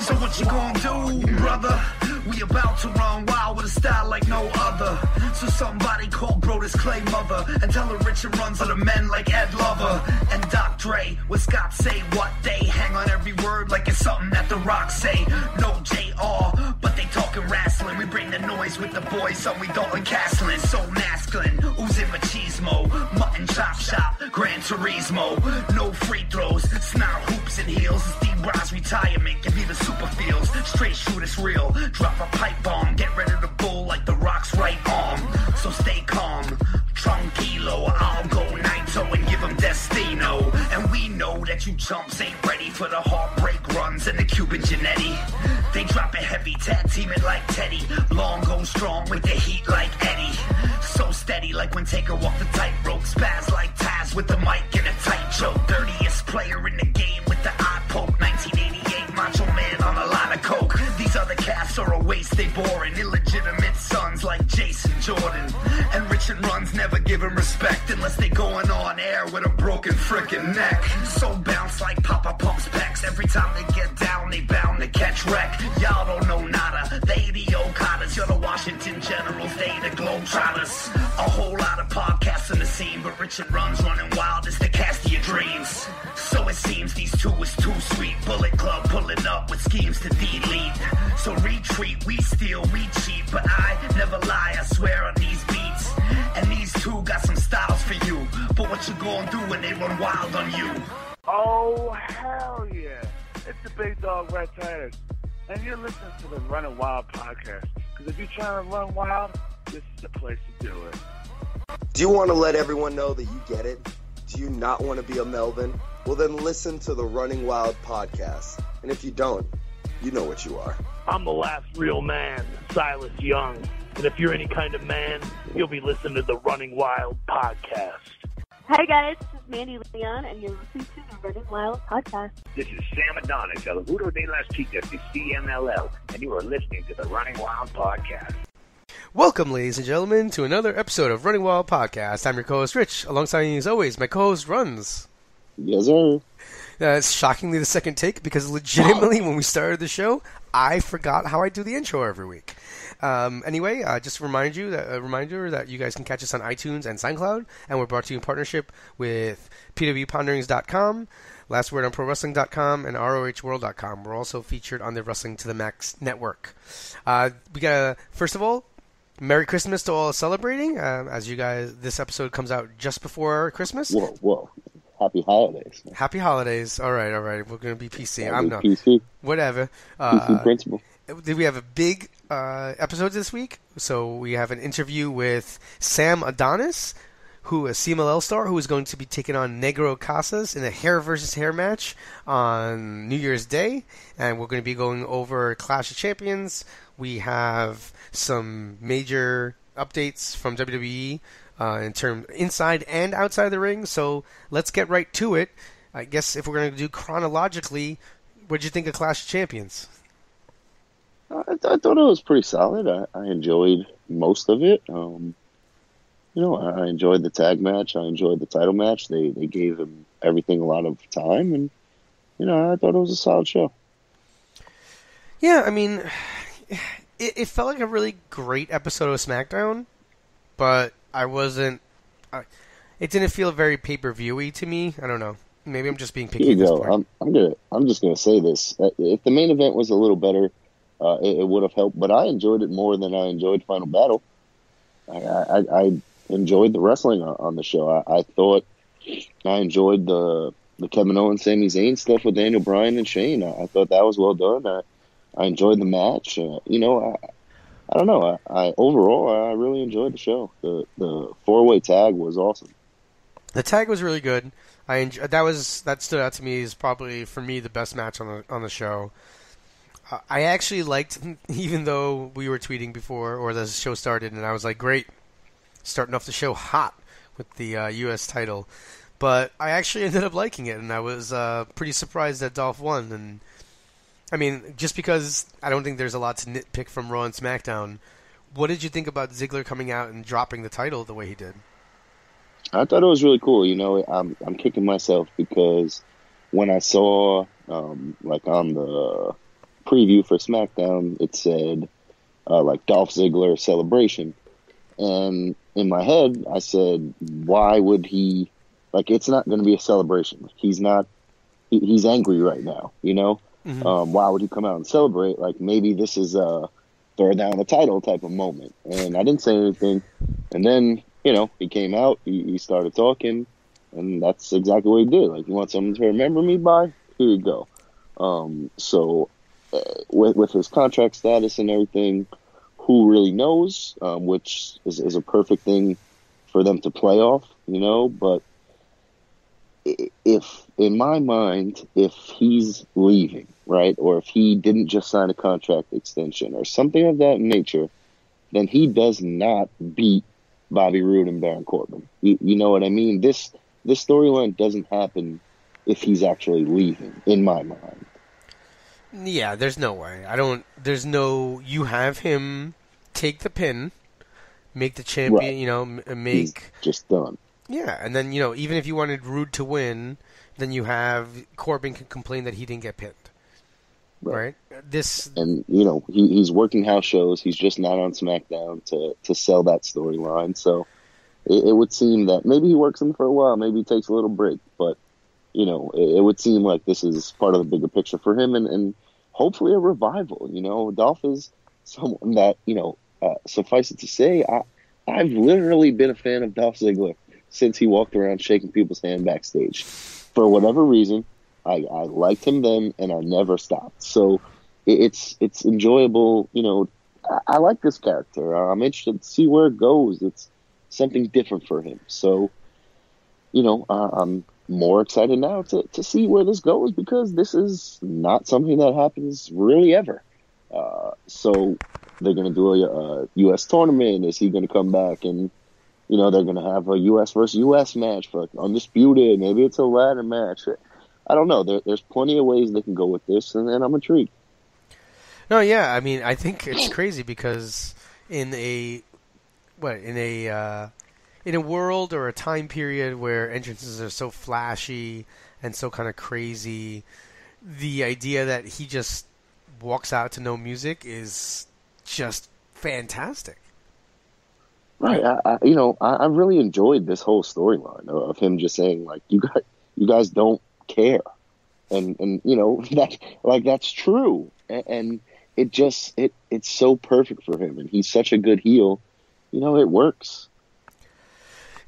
So what you gonna do, brother? We about to run wild with a style like no other. So somebody call Brodus Clay mother and tell her Rich and Runz on the men like Ed Lover and Doc Dre. What Scott say, what they hang on every word like it's something that the Rock say. No Jr. They talking wrestling. We bring the noise with the boys, so we Dalton Castling. So masculine, oozing machismo, mutton chop shop, Gran Turismo. No free throws, snarl hoops and heels. Steve Bras retirement, give me the super feels. Straight shoot, it's real. Drop a pipe bomb, get ready to bull like the rock's right arm. So stay calm, tranquilo. I'll go And give him Destino. And we know that you chumps ain't ready for the heartbreak runs and the Cuban Genetti. They drop it heavy, tag team it like Teddy. Long go strong with the heat like Eddie. So steady like when Taker walk the tightrope. Spaz like Taz with the mic and a tight choke. Dirtiest player in the game with the eye poke. 1988 Macho Man on a line of coke. These other cats are a waste, they boring. Illegitimate sons like Jason Jordan. And Rich and Runz never give him respect unless they going on air with a broken frickin' neck. So bounce like Papa Pumps pecs. Every time they get down, they bound to catch wreck. Y'all don't know nada. They the Okadas, you're the Washington Generals, they the Globetrotters. A whole lot of podcasts in the scene, but Rich and Runz running wild is the cast of your dreams. So it seems these two is too sweet. Bullet Club pulling up with schemes to delete. So retreat, we steal, we cheat, but I never lie, I swear on these beats. And these two got some styles for you. But what you gonna do when they run wild on you? Oh, hell yeah. It's the Big Dog Red Titus. And you're listening to the Running Wild podcast. Because if you're trying to run wild, this is the place to do it. Do you want to let everyone know that you get it? Do you not want to be a Melvin? Well, then listen to the Running Wild podcast. And if you don't, you know what you are. I'm the last real man, Silas Young. And if you're any kind of man, you'll be listening to the Running Wild podcast. Hi guys, this is Mandy Leon, and you're listening to the Running Wild podcast. This is Sam Adonis, El Seguro de las Chicas, the CMLL, and you are listening to the Running Wild podcast. Welcome, ladies and gentlemen, to another episode of Running Wild Podcast. I'm your co-host Rich. Alongside me, as always, my co-host Runz. Yes, sir. Uh, it's shockingly the second take because legitimately, when we started the show, I forgot how I do the intro every week. Um, anyway, uh, just to remind you that a reminder that you guys can catch us on iTunes and SoundCloud, and we're brought to you in partnership with pwponderings.com, Last Word on ProWrestling.com, and ROHWorld.com. We're also featured on the Wrestling to the Max network. Uh, we got a first of all, Merry Christmas to all celebrating. Um, as you guys, this episode comes out just before Christmas. Whoa, whoa. Happy holidays. Happy holidays. All right, all right. We're gonna be PC. I'm not. PC. Whatever. PC Uh, principle. did we have a big uh, episode this week? So we have an interview with Sam Adonis, who a CMLL star, who is going to be taking on Negro Casas in a hair versus hair match on New Year's Day, and we're going to be going over Clash of Champions. We have some major updates from WWE uh, in term inside and outside the ring. So let's get right to it. I guess if we're going to do chronologically, what did you think of Clash of Champions? I, I thought it was pretty solid. I, I enjoyed most of it. Um, you know, I I enjoyed the tag match. I enjoyed the title match. They they gave him everything a lot of time, and you know, I thought it was a solid show. Yeah, I mean, it, it felt like a really great episode of SmackDown, but I wasn't. I, it didn't feel very pay per viewy to me. I don't know. Maybe I'm just being picky. Here you this go. I'm I'm gonna I'm just gonna say this. Uh, If the main event was a little better, uh, it, it would have helped. But I enjoyed it more than I enjoyed Final Battle. I I, I enjoyed the wrestling on, the show. I, I thought I enjoyed the the Kevin Owens, Sami Zayn stuff with Daniel Bryan and Shane. I, thought that was well done. I, I enjoyed the match. Uh, you know, I, I don't know. I, I overall I really enjoyed the show. The the four way tag was awesome. The tag was really good. I enj- that was that stood out to me as probably for me the best match on the on the show. I actually liked, even though we were tweeting before or the show started, and I was like, great, starting off the show hot with the uh, U.S. title. But I actually ended up liking it, and I was uh, pretty surprised that Dolph won. And I mean, just because I don't think there's a lot to nitpick from Raw and SmackDown, what did you think about Ziggler coming out and dropping the title the way he did? I thought it was really cool. You know, I'm I'm kicking myself because when I saw um, like on the preview for SmackDown, it said uh, like Dolph Ziggler celebration, and in my head, I said, why would he? Like, it's not going to be a celebration. He's not. He, he's angry right now. You know. Mhm. Um, why would he come out and celebrate? Like maybe this is a throw down the title type of moment. And I didn't say anything. And then you know he came out, he, he started talking, and that's exactly what he did. Like you want someone to remember me by? Here you go. Um, so uh, with with his contract status and everything, who really knows? Um, which is, is a perfect thing for them to play off, you know. But if in my mind, if he's leaving, right, or if he didn't just sign a contract extension or something of that nature, then he does not beat Bobby Roode and Baron Corbin. You, you know what I mean? This this storyline doesn't happen if he's actually leaving, in my mind. Yeah, there's no way. I don't. There's no. You have him take the pin, make the champion. Right. You know, uh, He's make just done. yeah, and then you know, even if you wanted Roode to win, then you have Corbin can complain that he didn't get pinned. Right. This. and you know he, he's working house shows. He's just not on SmackDown to to sell that storyline. So it, it would seem that maybe he works them for a while, maybe he takes a little break, but you know it, it would seem like this is part of the bigger picture for him, and, and hopefully a revival. You know, Dolph is someone that you know. Uh, suffice it to say, I I've literally been a fan of Dolph Ziggler since he walked around shaking people's hand backstage. For whatever reason, I, I liked him then, and I never stopped. So it- it's it's enjoyable. You know, I, I like this character. I'm interested to see where it goes. It's something different for him. So, you know, uh, I'm more excited now to, to see where this goes because this is not something that happens really ever. Uh, so they're going to do a, a U.S. tournament. Is he going to come back and you know they're going to have a U.S. versus U.S. match for undisputed? Maybe it's a ladder match. I don't know. There, there's plenty of ways they can go with this, and, and I'm intrigued. No, yeah. I mean, I think it's crazy because in a what in a uh, in a world or a time period where entrances are so flashy and so kind of crazy, the idea that he just walks out to no music is just fantastic. Right. I, I, you know, I, I really enjoyed this whole storyline of, him just saying like, "You guys, you guys don't care," and and you know that like that's true, and, and it just it it's so perfect for him, and he's such a good heel. You know, it works.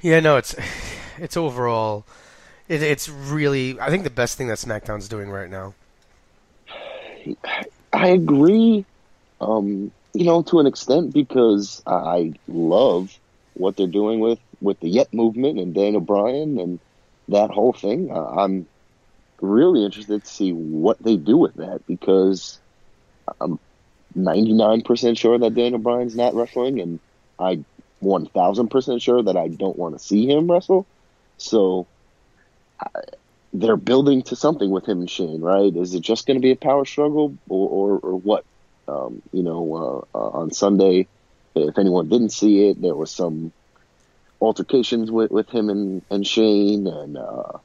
Yeah, no, it's it's overall, it, it's really I think the best thing that SmackDown's doing right now. I agree, um, you know, to an extent because I love what they're doing with with the Yes movement and Daniel Bryan and that whole thing. Uh, I'm really interested to see what they do with that because I'm 99% sure that Daniel Bryan's not wrestling, and I 1000% sure that I don't want to see him wrestle. So I, they're building to something with him and Shane, right? Is it just going to be a power struggle or, or, or what? Um, you know, uh, uh, on Sunday, if anyone didn't see it, there was some altercations with, with him and, and Shane, and uh,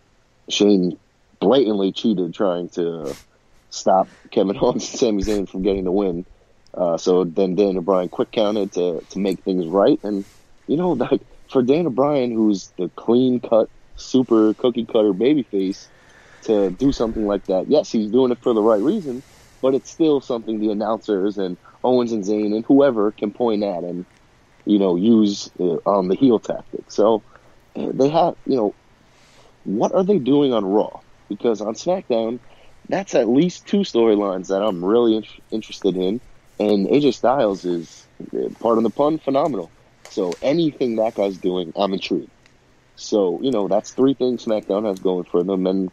Shane blatantly cheated trying to stop Kevin Owens and Sami Zayn from getting the win. Uh, so then Daniel Bryan quick counted to, to make things right. And, you know, like for Daniel Bryan, who's the clean cut, super cookie cutter babyface, to do something like that, yes, he's doing it for the right reason, but it's still something the announcers and Owens and Zayn and whoever can point at and, you know, use uh, on the heel tactic. So they have, you know, what are they doing on Raw? Because on SmackDown, that's at least two storylines that I'm really in- interested in. And AJ Styles is, uh, pardon the pun, phenomenal. So anything that guy's doing, I'm intrigued. So, you know, that's three things SmackDown has going for them. And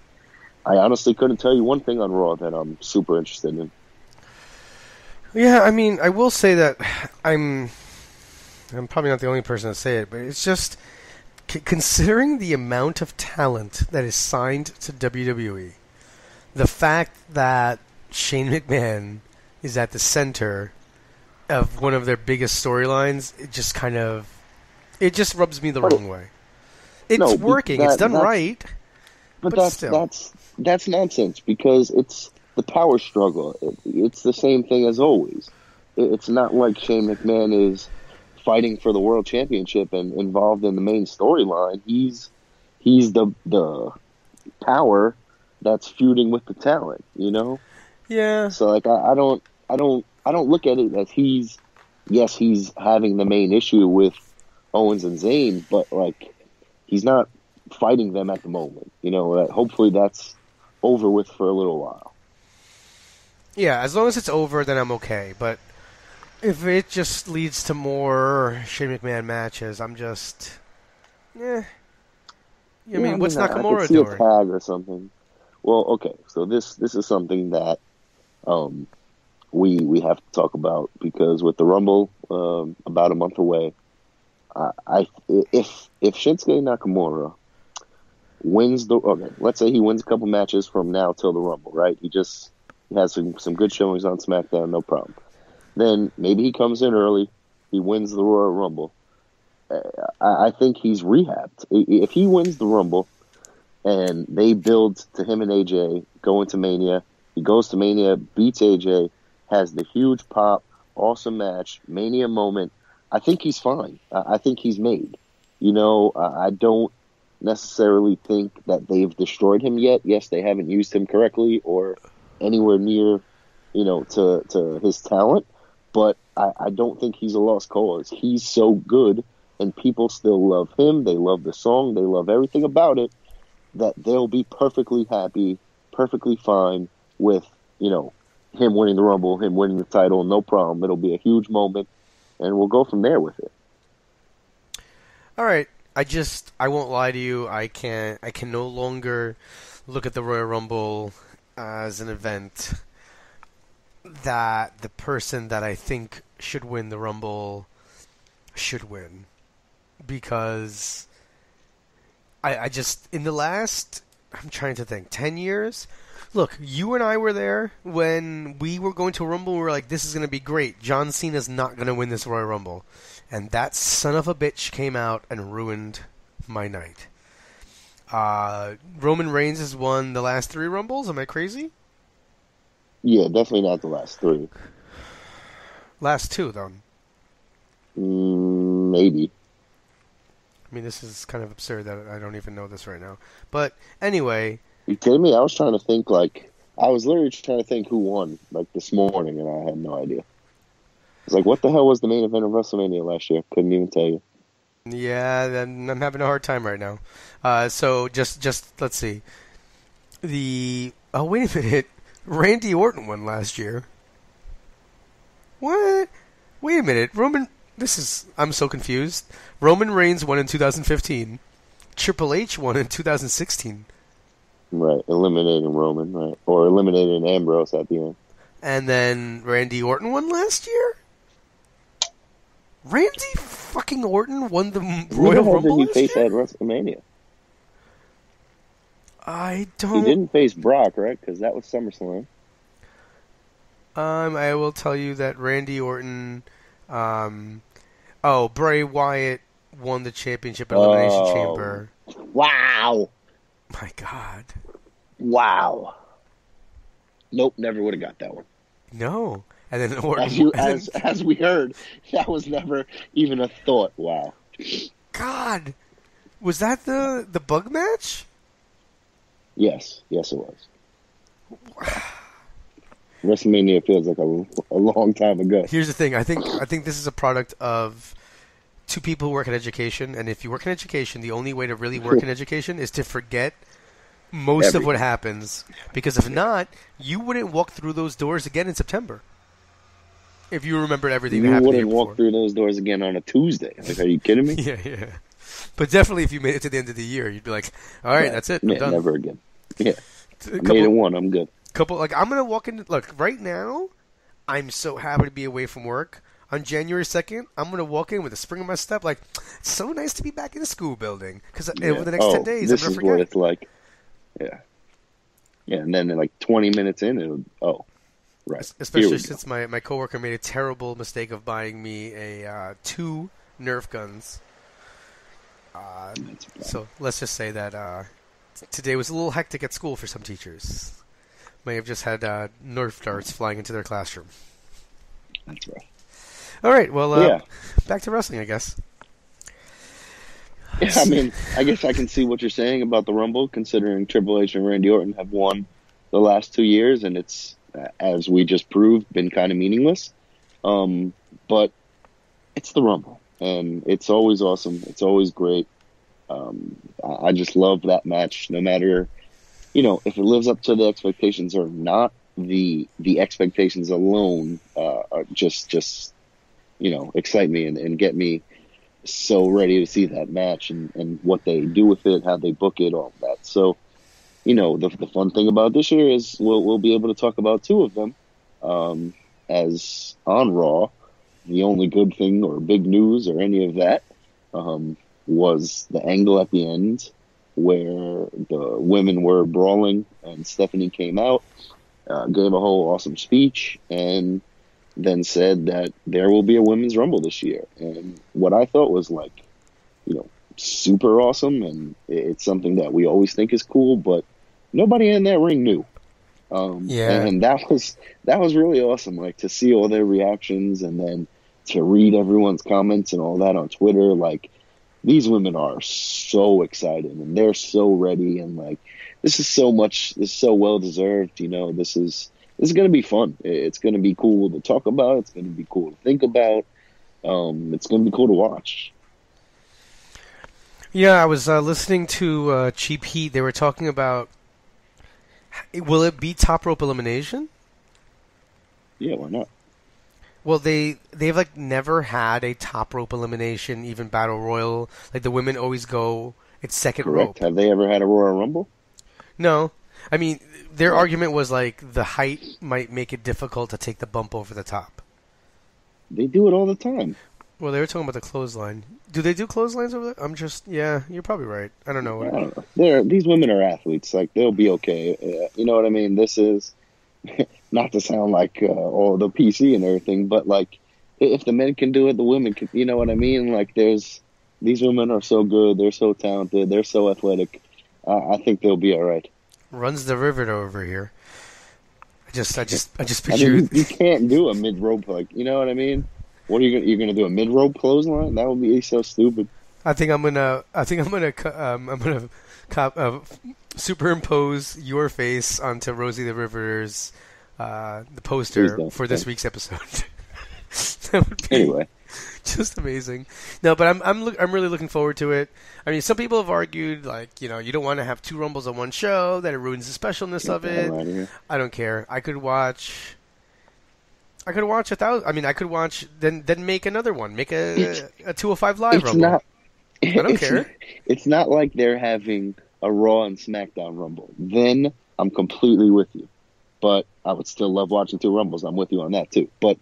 I honestly couldn't tell you one thing on Raw that I'm super interested in. Yeah, I mean, I will say that I'm I'm probably not the only person to say it, but it's just c- considering the amount of talent that is signed to WWE, the fact that Shane McMahon is at the center of one of their biggest storylines, it just kind of it just rubs me the wrong way. It's No, working. it's done right. But, But that's still. that's that's nonsense because it's the power struggle. It, it's the same thing as always. It, it's not like Shane McMahon is fighting for the world championship and involved in the main storyline. He's he's the the power that's feuding with the talent. You know. Yeah. So like I, I don't I don't I don't look at it as he's yes he's having the main issue with Owens and Zayn, but like he's not fighting them at the moment. You know, that hopefully that's over with for a little while. Yeah, as long as it's over, then I'm okay. But if it just leads to more Shane McMahon matches, I'm just, eh. I mean, what's I Nakamura could see a doing? tag or something. Well, okay, so this this is something that um, we we have to talk about because with the Rumble um, about a month away, I, if if Shinsuke Nakamura wins the okay, let's say he wins a couple matches from now till the Rumble, right? He just he has some some good showings on SmackDown, no problem. Then maybe he comes in early, he wins the Royal Rumble. Uh, I, I think he's rehabbed. If he wins the Rumble and they build to him and AJ going to Mania, he goes to Mania, beats AJ, has the huge pop, awesome match, Mania moment. I think he's fine. I, think he's made. You know, I, I don't necessarily think that they've destroyed him yet. Yes, they haven't used him correctly or anywhere near, you know, to to his talent. But I, I don't think he's a lost cause. He's so good, and people still love him. They love the song. They love everything about it. That they'll be perfectly happy, perfectly fine with you know him winning the Rumble, him winning the title, no problem. It'll be a huge moment, and we'll go from there with it. All right, I just I won't lie to you. I can't. I can no longer look at the Royal Rumble as an event that the person that I think should win the Rumble should win because I, I just in the last I'm trying to think ten years. Look, you and I were there when we were going to Rumble. We were like, "This is going to be great. John Cena's not going to win this Royal Rumble," and that son of a bitch came out and ruined my night. Uh, Roman Reigns has won the last three Rumbles. Am I crazy? Yeah, definitely not the last three. Last two, though. Mm, maybe. I mean, this is kind of absurd that I don't even know this right now. But anyway, You kidding me? I was trying to think like I was literally trying to think who won like this morning, and I had no idea. It's like, what the hell was the main event of WrestleMania last year? Couldn't even tell you. yeah, then I'm having a hard time right now. Uh, so just, just let's see. The oh wait a minute, Randy Orton won last year. What? Wait a minute, Roman. This is I'm so confused. Roman Reigns won in 2015. Triple H won in 2016. Right, eliminating Roman, right, or eliminating Ambrose at the end. And then Randy Orton won last year? Randy fucking Orton won the Who Royal hell Rumble did he face year? at WrestleMania? I don't. He didn't face Brock, right? Because that was SummerSlam. Um, I will tell you that Randy Orton. Um, oh, Bray Wyatt won the championship at Elimination Oh. Chamber. Wow, My God, wow. Nope, never would have got that one. no! And then. As you, then- as as we heard, that was never even a thought. Wow. God, was that the the bug match? Yes, yes, it was. WrestleMania feels like a, a long time ago. Here's the thing. I think I think this is a product of two people who work in education, and if you work in education, the only way to really work in education is to forget most of what happens. Because if not, you wouldn't walk through those doors again in September. If you remembered everything that You wouldn't walk before. through those doors again on a Tuesday. Like, are you kidding me? Yeah, yeah. But definitely, if you made it to the end of the year, you'd be like, "All right, Yeah, that's it. Yeah, done." never again. Yeah, A I made it one. I'm good. couple, like I'm gonna walk in. Look, right now, I'm so happy to be away from work. On January second, I'm gonna walk in with a spring in my step. Like, it's so nice to be back in the school building because Yeah. over the next ten days, this I'm is gonna what forget. it's like. Yeah, yeah, and then like 20 minutes in, it'll oh, right. Especially go. since my, my coworker made a terrible mistake of buying me a uh, two Nerf guns. Uh, so let's just say that uh, today was a little hectic at school for some teachers. may have just had uh, Nerf darts flying into their classroom. That's right. All right, well, uh, Yeah. back to wrestling, I guess. Yeah, I mean, I guess I can see what you're saying about the Rumble, considering Triple H and Randy Orton have won the last two years, and it's, uh, as we just proved, been kind of meaningless. Um, but it's the Rumble, and it's always awesome. It's always great. Um, I I just love that match, no matter, you know, if it lives up to the expectations or not. The the expectations alone uh, are just just you know excite me and, and get me so ready to see that match and, and what they do with it, how they book it, all that. So, you know, the, the fun thing about this year is we'll, we'll be able to talk about two of them um, as on Raw. The only good thing or big news or any of that um, was the angle at the end where the women were brawling and Stephanie came out, uh, gave a whole awesome speech, and then said that there will be a women's rumble this year. And what I thought was like, you know, super awesome, and it's something that we always think is cool, but nobody in that ring knew. Um, Yeah. and that was that was really awesome. Like to see all their reactions, and then to read everyone's comments and all that on Twitter. Like these women are so excited, and they're so ready, and like this is so much. This is so well deserved. You know, this is this is going to be fun. It's going to be cool to talk about. It's going to be cool to think about. Um, it's going to be cool to watch. Yeah, I was uh, listening to uh, Cheap Heat. They were talking about will it be top rope elimination? Yeah, why not? Well, they they've like never had a top rope elimination, even battle royal. Like the women always go it's second Correct. rope. Have they ever had a Royal Rumble? No, I mean their argument was like the height might make it difficult to take the bump over the top. They do it all the time. Well, they were talking about the clothesline. Do they do clotheslines over there? I'm just yeah, you're probably right. I don't know. I don't know. They're, these women are athletes. Like they'll be okay. Uh, you know what I mean? This is not to sound like uh, all the PC and everything, but like if the men can do it, the women can. You know what I mean? Like there's these women are so good. They're so talented. They're so athletic. Uh, I think they'll be all right. Runz the river over here. I just I just I just I picture mean, you, you can't do a mid rope like you know what I mean. What are you gonna? You're gonna do a mid rope clothesline? That would be so stupid. I think I'm gonna. I think I'm gonna. Um, I'm gonna cop, uh, superimpose your face onto Rosie the Riveter's uh, the poster for this week's episode. that would be Anyway, just amazing. No, but I'm I'm look, I'm really looking forward to it. I mean, some people have argued like you know you don't want to have two rumbles on one show that it ruins the specialness of it. I don't care. I could watch. I could watch a thousand. I mean, I could watch then then make another one. Make a It's- a two hundred five live it's rumble. not. don't it's, care. It's not like they're having a Raw and SmackDown Rumble. Then I'm completely with you. But I would still love watching two Rumbles. I'm with you on that too. But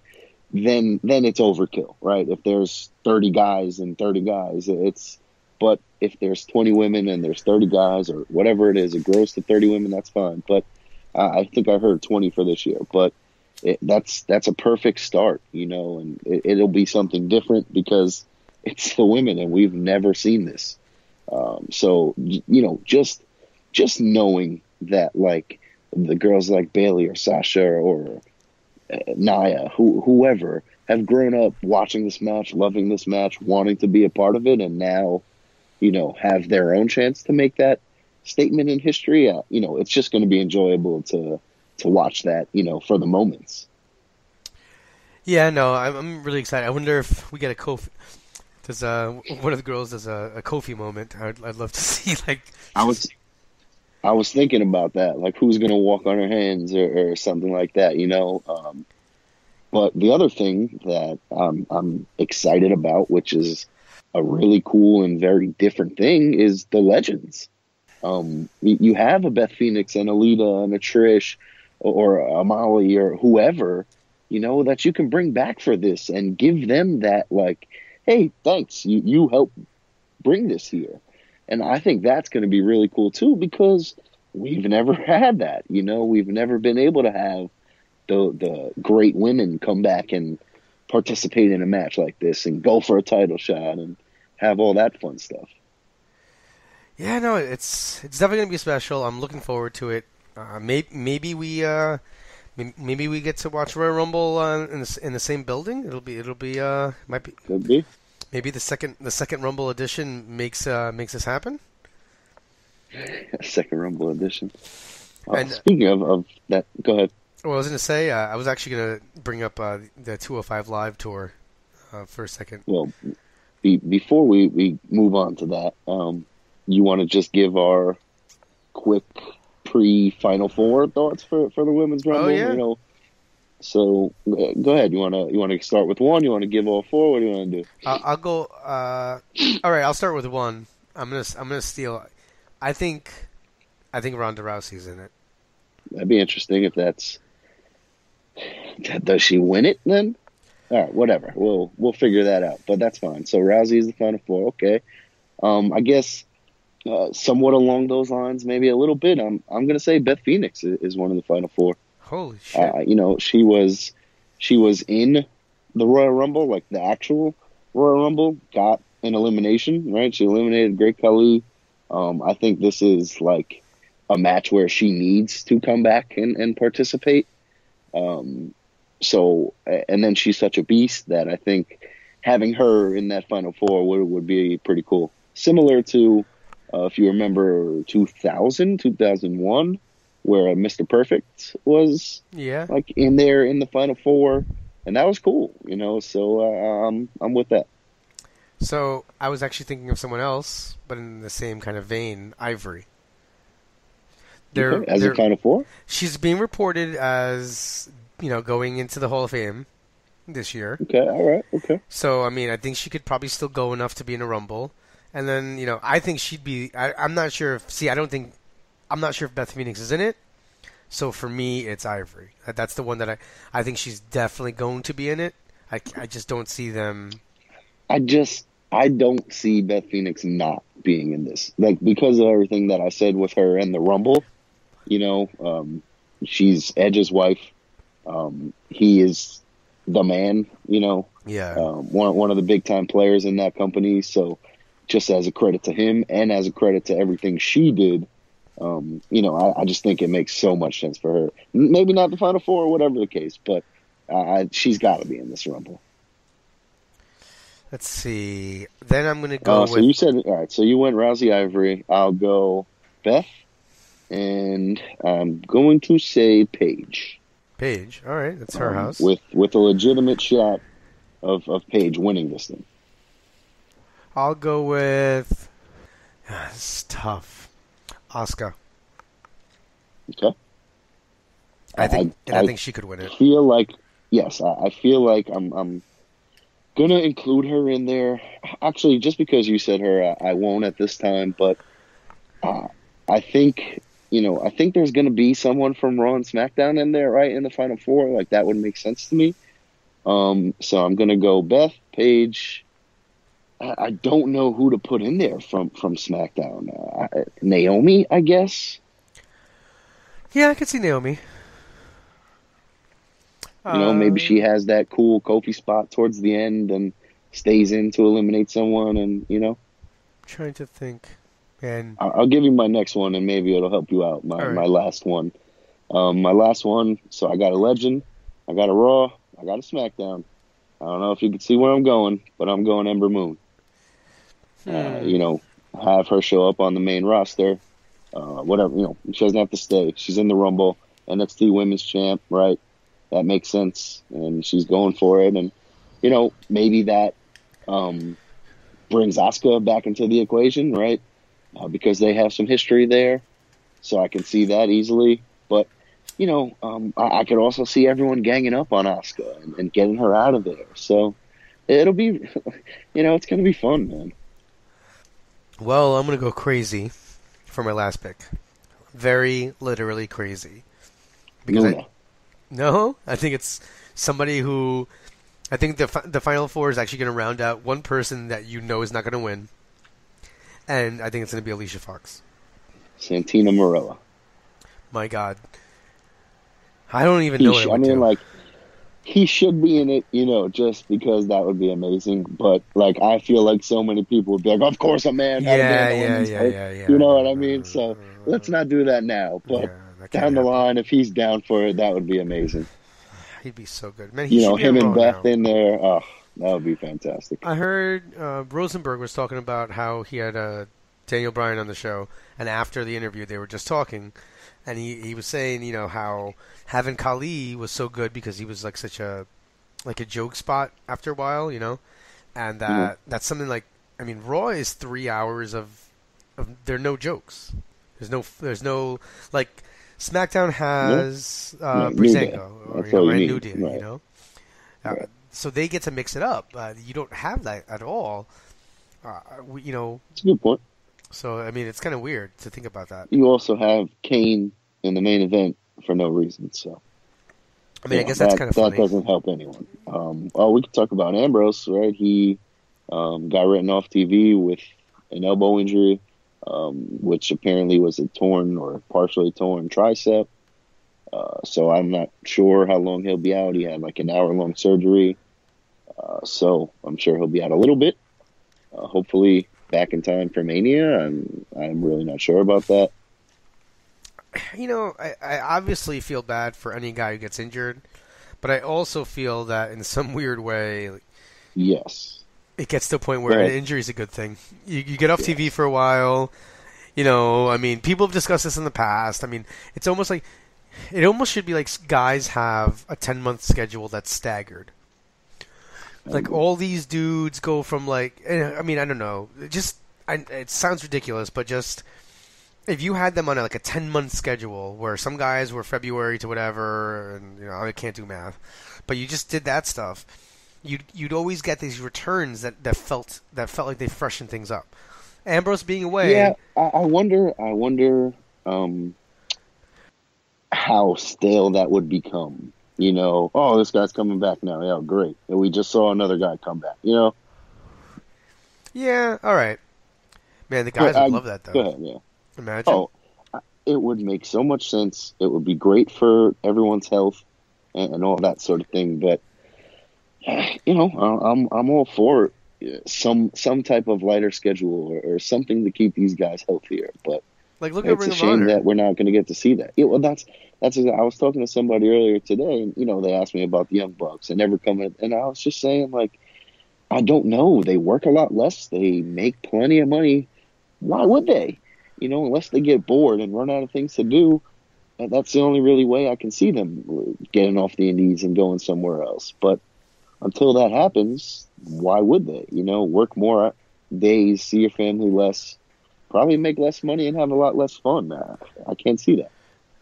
then then it's overkill, right? If there's 30 guys and 30 guys, it's. But if there's 20 women and there's 30 guys or whatever it is, it grows to 30 women. That's fine. But uh, I think I heard 20 for this year. But it, that's that's a perfect start, you know, and it, it'll be something different because it's the women and we've never seen this. Um, so you know, just just knowing that like the girls like Bayley or Sasha or Nia, who, whoever, have grown up watching this match, loving this match, wanting to be a part of it, and now, you know, have their own chance to make that statement in history. Uh, you know, it's just going to be enjoyable to to watch that. You know, for the moments. Yeah, no, I'm, I'm really excited. I wonder if we get a Kofi. Does uh one of the girls does a, a Kofi moment? I'd, I'd love to see like I was I was thinking about that, like who's gonna walk on her hands or, or something like that, you know. Um, but the other thing that um, I'm excited about, which is a really cool and very different thing, is the legends. Um, you have a Beth Phoenix and a Lita and a Trish or a Molly or whoever, you know, that you can bring back for this and give them that like, hey, thanks, you you helped bring this here. And I think that's going to be really cool too because we've never had that. You know, we've never been able to have the the great women come back and participate in a match like this and go for a title shot and have all that fun stuff. yeah, no, it's it's definitely gonna be special. I'm looking forward to it. Uh, maybe maybe we uh, maybe we get to watch Royal Rumble uh, in the, in the same building. It'll be it'll be uh might be Could be. Maybe the second the second Rumble edition makes uh makes this happen. Second Rumble edition. Uh, And- speaking of, of that, go ahead. Well, I was gonna say uh, I was actually gonna bring up uh, the 205 live tour uh, for a second. Well, be, before we, we move on to that, um, you want to just give our quick pre Final Four thoughts for, for the women's rumble? Oh, yeah. You know, so uh, go ahead. You want to you want to start with one? You want to give all four? What do you want to do? I'll, I'll go. Uh, all right, I'll start with one. I'm gonna I'm gonna steal. I think I think Ronda Rousey's in it. That'd be interesting if that's. Does she win it then? All right, whatever. We'll we'll figure that out. But that's fine. So Rousey is the final four. Okay. Um, I guess uh, somewhat along those lines, maybe a little bit. I'm I'm gonna say Beth Phoenix is one of the final four. Holy shit! Uh, you know, she was she was in the Royal Rumble, like the actual Royal Rumble, got an elimination, right? She eliminated Great Khali. Um, I think this is like a match where she needs to come back and, and participate. Um, so, and then she's such a beast that I think having her in that Final Four would, would be pretty cool. Similar to, uh, if you remember 2000, 2001, where uh, Mr. Perfect was yeah. like in there in the final four, and that was cool, you know. So uh, I'm I'm with that. So I was actually thinking of someone else, but in the same kind of vein, Ivory. They're, Okay, As they're- a final four, she's being reported as you know going into the Hall of Fame this year. okay, all right, okay. So I mean, I think she could probably still go enough to be in a Rumble, and then you know, I think she'd be. I, I'm not sure if. See, I don't think. I'm not sure if Beth Phoenix is in it. So for me, it's Ivory. That's the one that I. I think she's definitely going to be in it. I, I just don't see them. I just I don't see Beth Phoenix not being in this, like because of everything that I said with her and the Rumble. You know, um, she's Edge's wife. Um, he is the man. You know, Yeah. um, one one of the big time players in that company. So, just as a credit to him and as a credit to everything she did, um, you know, I, I just think it makes so much sense for her. Maybe not the final four or whatever the case, but uh, I, she's got to be in this rumble. Let's see. Then I'm gonna go Uh, so with. you said all right. So you went Rousey Ivory. I'll go Beth, and I'm going to say Paige. Paige. All right, that's her um, house. with with a legitimate shot of of Paige winning this thing. I'll go with. This tough. Oscar. Okay. I think, I- and I, I- think she could win it. feel like yes, I, I feel like I'm I'm gonna include her in there. Actually, just because you said her, I, I won't at this time. But uh, I think you know, I think there's gonna be someone from Raw and SmackDown in there, right in the final four. Like that would make sense to me. Um, so I'm gonna go Beth Paige. I, I don't know who to put in there from from SmackDown. Uh, I, Naomi, I guess. Yeah, I could see Naomi. You know, maybe she has that cool Kofi spot towards the end and stays in to eliminate someone. And you know, I'm Trying to think. And I'll give you my next one, and maybe it'll help you out. My right. my last one, um, my last one. So I got a Legend, I got a Raw, I got a SmackDown. I don't know if you can see where I'm going, but I'm going Ember Moon. Uh, Hmm. you know, have her show up on the main roster. Uh, whatever, you know, she doesn't have to stay. She's in the Rumble, NXT Women's Champ, right? That makes sense, and she's going for it. And you know, maybe that um, brings Asuka back into the equation, right? Uh, because they have some history there, so I can see that easily. But you know, um, I, I could also see everyone ganging up on Asuka and, and getting her out of there. So it'll be, you know, it's going to be fun, man. Well, I'm gonna go crazy for my last pick. Very literally crazy. Because I, no, I think it's somebody who. I think the the final four is actually going to round out one person that you know is not going to win, and I think it's going to be Alicia Fox. Santino Marella. My God, I don't even know what I I mean, do. like, he should be in it, you know, just because that would be amazing. But like, I feel like so many people would be like, "Of course, a man." Yeah, yeah, yeah, yeah, yeah. You know what I mean? So let's not do that now. But down the line, if he's down for it, that would be amazing. He'd be so good. Man, he You know, be him and Beth in there. Oh, that would be fantastic. I heard uh, Rosenberg was talking about how he had uh, Daniel Bryan on the show, and after the interview, they were just talking, and he, he was saying, you know, how having Khali was so good because he was like such a like a joke spot after a while, you know, and that that's something like I mean, Raw is three hours of, of there are no jokes. There's no there's no like SmackDown has uh, Yeah, Breezango or you know, New Day, right. you know. Uh, Right. so they get to mix it up. Uh, you don't have that at all. Uh, we, you know, It's a good point. So I mean, it's kind of weird to think about that. You also have Kane in the main event for no reason. So I mean, I guess that's that- kind of that funny. doesn't help anyone. Um, oh, we could talk about Ambrose, right? He um, got written off TV with an elbow injury, um, which apparently was a torn or partially torn tricep. Uh, so I'm not sure how long he'll be out. He had like an hour long surgery, uh, so I'm sure he'll be out a little bit. Uh, hopefully, back in time for Mania. I'm I'm really not sure about that. You know, I, I obviously feel bad for any guy who gets injured, but I also feel that in some weird way, like, Yes, it gets to a point where Right. an injury is a good thing. You, you get off TV for a while. You know, I mean, people have discussed this in the past. I mean, it's almost like it almost should be like guys have a ten month schedule that's staggered. Like all these dudes go from like, eh, I mean, I don't know, It just I, it sounds ridiculous, but just if you had them on a, like a ten month schedule where some guys were February to whatever, and you know I can't do math, but you just did that stuff, you'd you'd always get these returns that, that felt that felt like they freshened things up. Ambrose being away, Yeah, I, I wonder. I wonder um, how stale that would become. You know, oh, this guy's coming back now. Yeah, great. And we just saw another guy come back. You know, yeah, all right, man, the guys I- would love that though. ahead. Yeah. Imagine, Oh, it would make so much sense. It would be great for everyone's health and, and all that sort of thing. But you know, I'm I'm all for uh, some some type of lighter schedule or, or something to keep these guys healthier. But like look at it's Ring a shame that we're not going to get to see that. Yeah, well, that's that's. I was talking to somebody earlier today, and you know, they asked me about the Young Bucks and never coming, and I was just saying like, I don't know. They work a lot less. They make plenty of money. Why would they? You know, unless they get bored and run out of things to do. That's the only really way I can see them getting off the Indies and going somewhere else. But until that happens, why would they? You know, work more days, see your family less, probably make less money and have a lot less fun. Uh, I can't see that.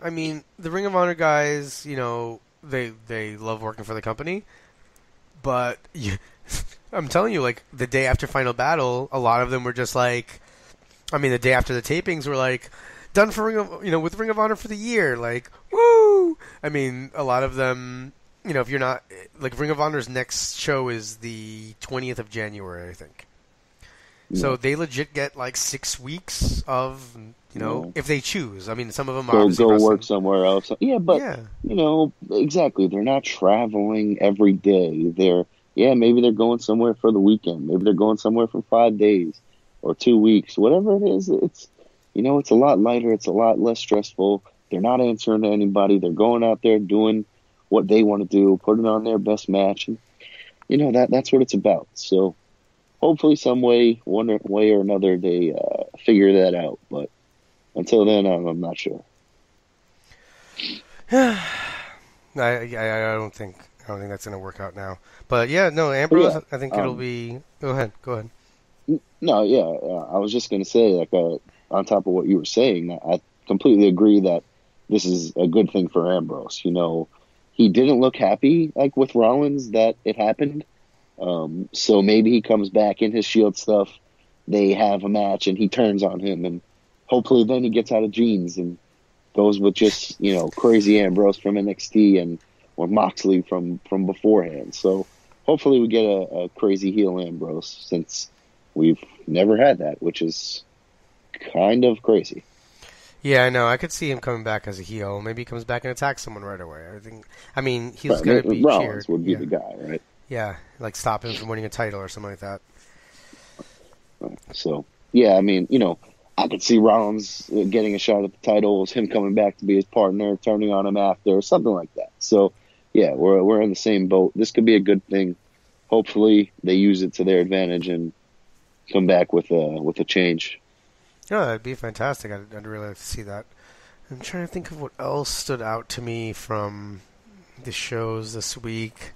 I mean, the Ring of Honor guys, you know, they they love working for the company, but you, I'm telling you, like the day after Final Battle, a lot of them were just like, I mean, the day after the tapings were like, done for Ring of, you know, with Ring of Honor for the year, like, woo! I mean, a lot of them, you know, if you're not like Ring of Honor's next show is the 20th of January, I think. So they legit get like six weeks of, you know, Yeah. if they choose. I mean, some of them are Go go wrestling. work somewhere else. Yeah, but yeah, you know exactly. They're not traveling every day. They're yeah, maybe they're going somewhere for the weekend. Maybe they're going somewhere for five days or two weeks. Whatever it is, it's you know it's a lot lighter. It's a lot less stressful. They're not answering to anybody. They're going out there doing what they want to do, putting on their best match, and you know that that's what it's about. So hopefully, some way, one way or another, they uh, figure that out. But until then, I'm, I'm not sure. I, I I don't think I don't think that's gonna work out now. But yeah, no, Ambrose. Yeah, I think it'll um, be. Go ahead, go ahead. No, yeah, uh, I was just going to say, like, uh, on top of what you were saying, I completely agree that this is a good thing for Ambrose. You know, he didn't look happy, like, with Rollins that it happened. Um, so maybe he comes back in his Shield stuff. They have a match, and he turns on him, and hopefully then he gets out of jeans and goes with just you know crazy Ambrose from NXT and or Moxley from from beforehand. So hopefully we get a, a crazy heel Ambrose since we've never had that, which is kind of crazy. Yeah, I know. I could see him coming back as a heel. Maybe he comes back and attacks someone right away. I think. I mean, he's Right, gonna be Rollins cheered. would be yeah. the guy, right? Yeah, like stop him from winning a title or something like that. So yeah, I mean, you know, I could see Rollins getting a shot at the titles, him coming back to be his partner, turning on him after, or something like that. So, yeah, we're we're in the same boat. This could be a good thing. Hopefully, they use it to their advantage and come back with a with a change. Yeah, that'd be fantastic. I'd, I'd really like to see that. I'm trying to think of what else stood out to me from the shows this week.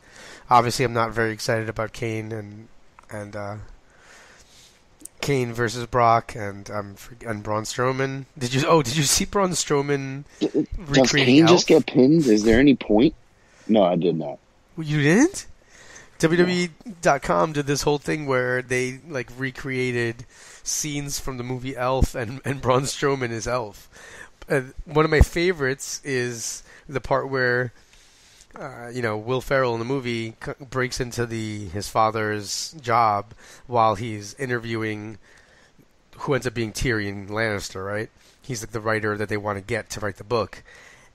Obviously, I'm not very excited about Kane and and uh, Kane versus Brock and um and Braun Strowman. Did you? Oh, did you see Braun Strowman Does Kane Elf? just get pinned? Is there any point? No, I did not. You didn't? WWE.com did this whole thing where they like recreated scenes from the movie Elf and and Braun Strowman is Elf. Uh, one of my favorites is the part where uh, you know Will Ferrell in the movie c- breaks into the his father's job while he's interviewing who ends up being Tyrion Lannister, right? He's like the writer that they want to get to write the book,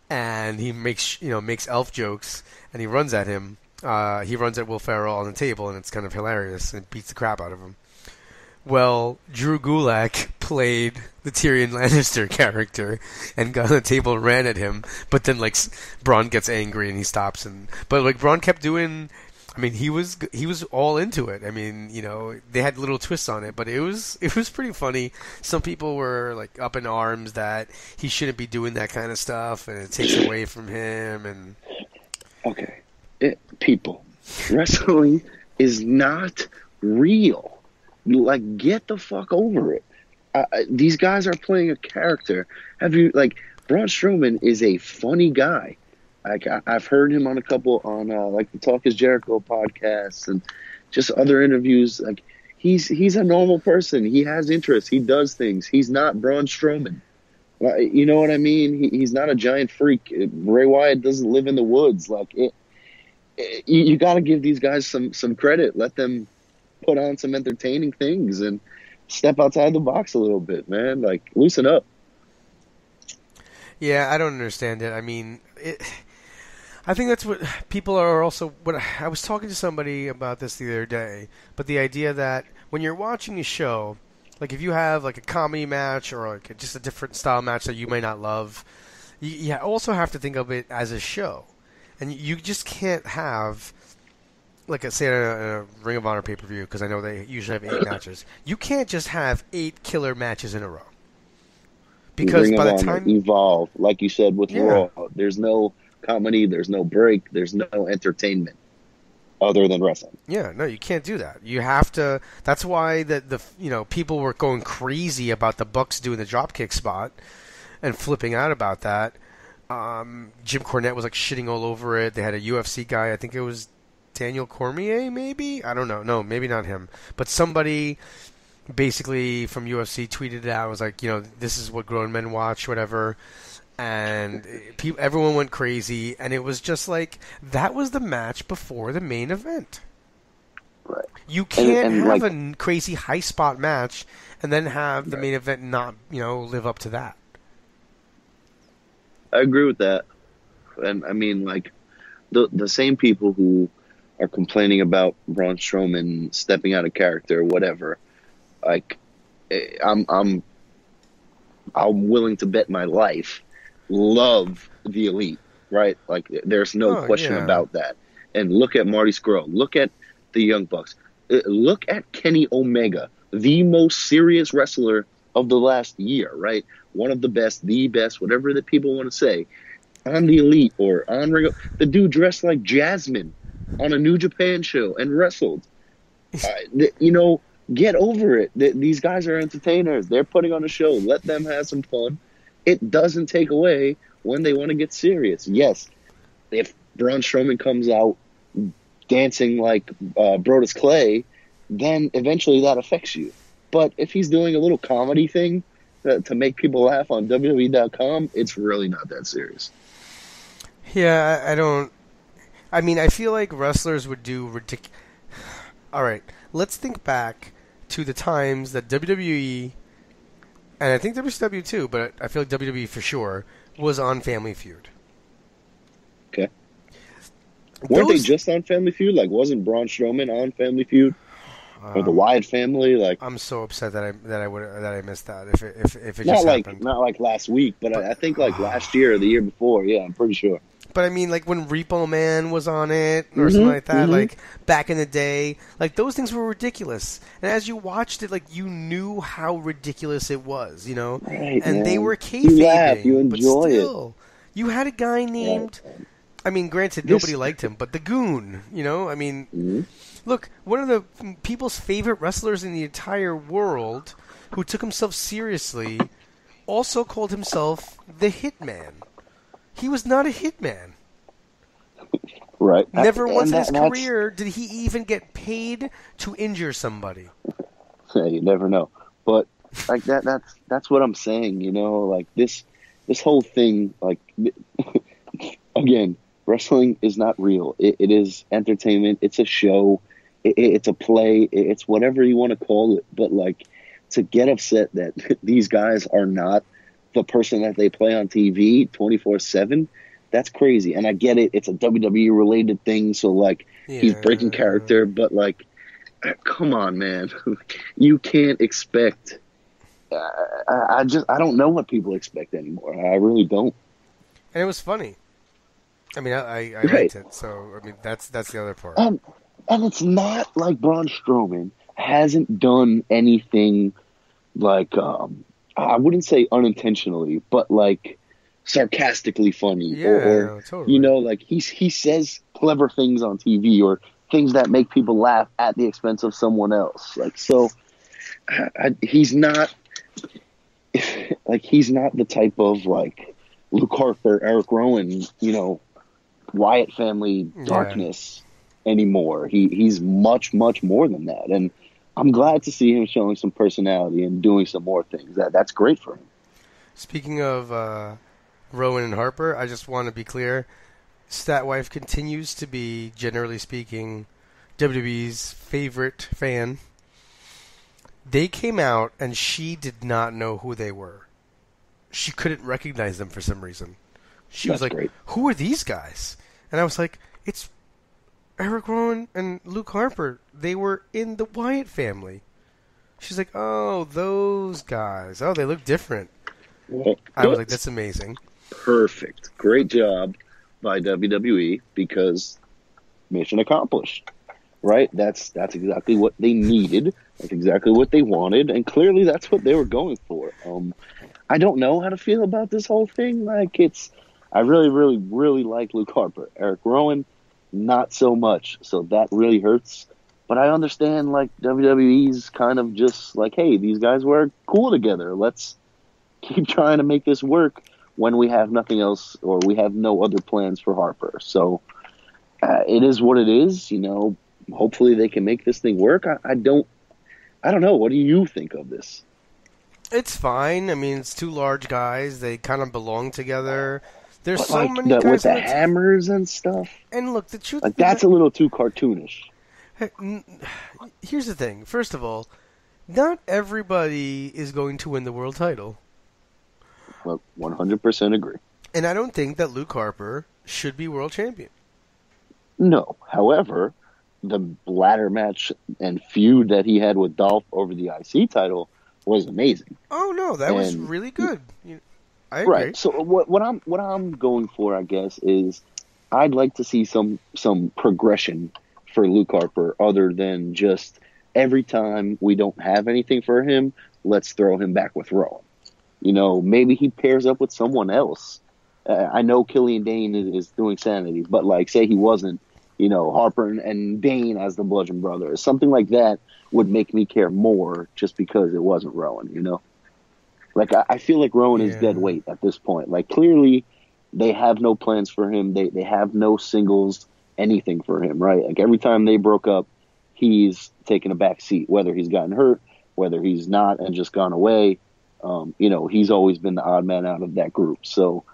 and he makes you know makes elf jokes, and he runs at him. Uh, he runs at Will Ferrell on the table, and it's kind of hilarious, and beats the crap out of him. Well, Drew Gulak played the Tyrion Lannister character and got on the table and ran at him, but then like Braun gets angry and he stops and but like Braun kept doing I mean he was he was all into it. I mean, you know, they had little twists on it, but it was it was pretty funny. Some people were like up in arms that he shouldn't be doing that kind of stuff and it takes away from him and Okay. It, people, wrestling is not real. Like, get the fuck over it. Uh, uh, these guys are playing a character. Have you, like, Braun Strowman is a funny guy. Like, I, I've heard him on a couple, on, uh, like, the Talk is Jericho podcasts and just other interviews. Like, he's he's a normal person. He has interests. He does things. He's not Braun Strowman. You know what I mean? He, he's not a giant freak. Bray Wyatt doesn't live in the woods. Like it, it- you, you got to give these guys some some credit. Let them put on some entertaining things and step outside the box a little bit, man. Like loosen up. Yeah, I don't understand it. I mean, it, I think that's what people are also. What I was talking to somebody about this the other day, but the idea that when you're watching a show, like if you have like a comedy match or like just a different style match that you may not love, you, you also have to think of it as a show, and you just can't have. Like a, say a, a Ring of Honor pay per view because I know they usually have eight matches. You can't just have eight killer matches in a row because Ring by the Honor, time evolve, like you said with Yeah. Raw, there's no comedy, there's no break, there's no entertainment other than wrestling. Yeah, no, you can't do that. You have to. That's why the the you know people were going crazy about the Bucks doing the dropkick spot and flipping out about that. Um, Jim Cornette was like shitting all over it. They had a UFC guy. I think it was Daniel Cormier, maybe. I don't know. No, maybe not him. But somebody basically from UFC tweeted it out. It Was like, you know, this is what grown men watch, whatever. And everyone went crazy, and it was just like that was the match before the main event. Right. You can't and, have like- a crazy high spot match and then have the main event not, you know, live up to that. I agree with that. And I mean, like, the the same people who are complaining about Braun Strowman stepping out of character or whatever, like, eh, I'm I'm I'm willing to bet my life love the elite, right? Like, there's no Oh, question yeah. about that. And look at Marty Scurll. Look at the Young Bucks. Uh, Look at Kenny Omega, the most serious wrestler of the last year, right? One of the best, the best, whatever that people want to say, on the elite or on Ring. of- The dude dressed like Jasmine on a New Japan show and wrestled. Uh, you know, get over it. Th- these guys are entertainers. They're putting on a show. Let them have some fun. It doesn't take away when they want to get serious. Yes, if Braun Strowman comes out dancing like uh, Brodus Clay, then eventually that affects you. But if he's doing a little comedy thing to, to make people laugh on WWE.com, it's really not that serious. Yeah, I don't. I mean, I feel like wrestlers would do ridiculous. All right, let's think back to the times that WWE, and I think WCW too, but I feel like WWE for sure was on Family Feud. Okay. Weren't Those- they just on Family Feud? Like, wasn't Braun Strowman on Family Feud? or the Wyatt family. Like I'm so upset that I that I would that I missed that. If it, if if it not just like happened. not like last week, but, I, I think like last year or the year before. Yeah, I'm pretty sure. But I mean, like when Repo Man was on it or Mhm, something like that, mhm. like back in the day, like those things were ridiculous. And as you watched it, like you knew how ridiculous it was, you know. Right, and they man. were You laugh, kayfabing, you but enjoy it. you had a guy named. I mean, granted, This- nobody liked him, but the Goon, you know. I mean, Mm-hmm. look, one of the people's favorite wrestlers in the entire world, who took himself seriously, also called himself the Hitman. He was not a hitman. Right. Never And once in his career did he even get paid to injure somebody. Yeah, you never know. But like that that's that's what I'm saying, you know, like this this whole thing like again, wrestling is not real. It, it is entertainment, it's a show, it- it's a play, it's whatever you want to call it, but like to get upset that these guys are not the person that they play on TV 24/7, that's crazy. And I get it, it's a WWE related thing, so like he's breaking character, but like come on, man. you can't expect. Uh, I, I just I don't know what people expect anymore. I really don't. And it was funny. I mean, I, I, I Right. liked it. So, I mean, that's that's the other part. And and it's not like Braun Strowman hasn't done anything like um I wouldn't say unintentionally, but like sarcastically funny Yeah, or, totally. you know like he's he says clever things on TV or things that make people laugh at the expense of someone else. Like so I, I, he's not like he's not the type of like Luke Harper, Eric Rowan, you know, Wyatt family Yeah. darkness anymore. He he's much much more than that, and I'm glad to see him showing some personality and doing some more things. That that's great for him. Speaking of uh, Rowan and Harper, I just want to be clear. Statwife continues to be, generally speaking, WWE's favorite fan. They came out and she did not know who they were. She couldn't recognize them for some reason. She was like, great. "Who are these guys?" And I was like, "It's Eric Rowan and Luke Harper. They were in the Wyatt family." She's like, "Oh, those guys. Oh, they look different." I was like, "That's amazing." perfect, great job by WWE because mission accomplished. Right? That's that's exactly what they needed. That's exactly what they wanted, and clearly that's what they were going for. Um, I don't know how to feel about this whole thing. Like it's, I really, really, really like Luke Harper. Eric Rowan, not so much. So that really hurts. But I understand like WWE's kind of just like, hey, these guys were cool together. Let's keep trying to make this work when we have nothing else or we have no other plans for Harper. So uh, it is what it is. You know, hopefully they can make this thing work. I, I don't, I don't know. What do you think of this? It's fine. I mean, it's two large guys. They kind of belong together. There's But, so like many the, guys with the hammers and stuff. And look, the truth like that's that- a little too cartoonish. Here's the thing. First of all, not everybody is going to win the world title. Well, one hundred percent agree. And I don't think that Luke Harper should be world champion. No, however, the ladder match and feud that he had with Dolph over the IC title was amazing. Oh no, that was really good. I agree. Right. So what what I'm what I'm going for, I guess, is I'd like to see some some progression for Luke Harper, other than just every time we don't have anything for him, let's throw him back with Rowan. You know, maybe he pairs up with someone else. Uh, I know Killian Dain is, is doing sanity, but like, say he wasn't, you know, Harper and, and Dain as the Bludgeon Brothers, something like that would make me care more, just because it wasn't Rowan. You know. Like I, I feel like Rowan is dead weight at this point. Like clearly, they have no plans for him. They they have no singles, anything for him. Right? Like every time they broke up, he's taken a back seat. Whether he's gotten hurt, whether he's not and just gone away, um, you know, he's always been the odd man out of that group. So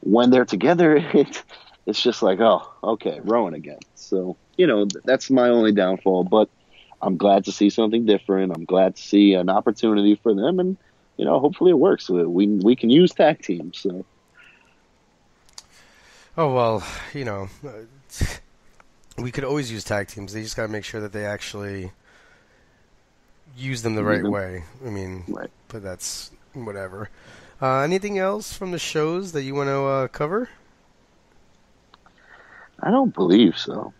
when they're together, it, it's just like, oh, okay, Rowan again. So you know, th- that's my only downfall. But I'm glad to see something different. I'm glad to see an opportunity for them and you know, hopefully it works. We we, can use tag teams. So Oh well, you know, uh, we could always use tag teams. They just got to make sure that they actually use them the right Mhm. way. I mean, Right. but that's whatever. Uh, anything else from the shows that you want to uh, cover? I don't believe so.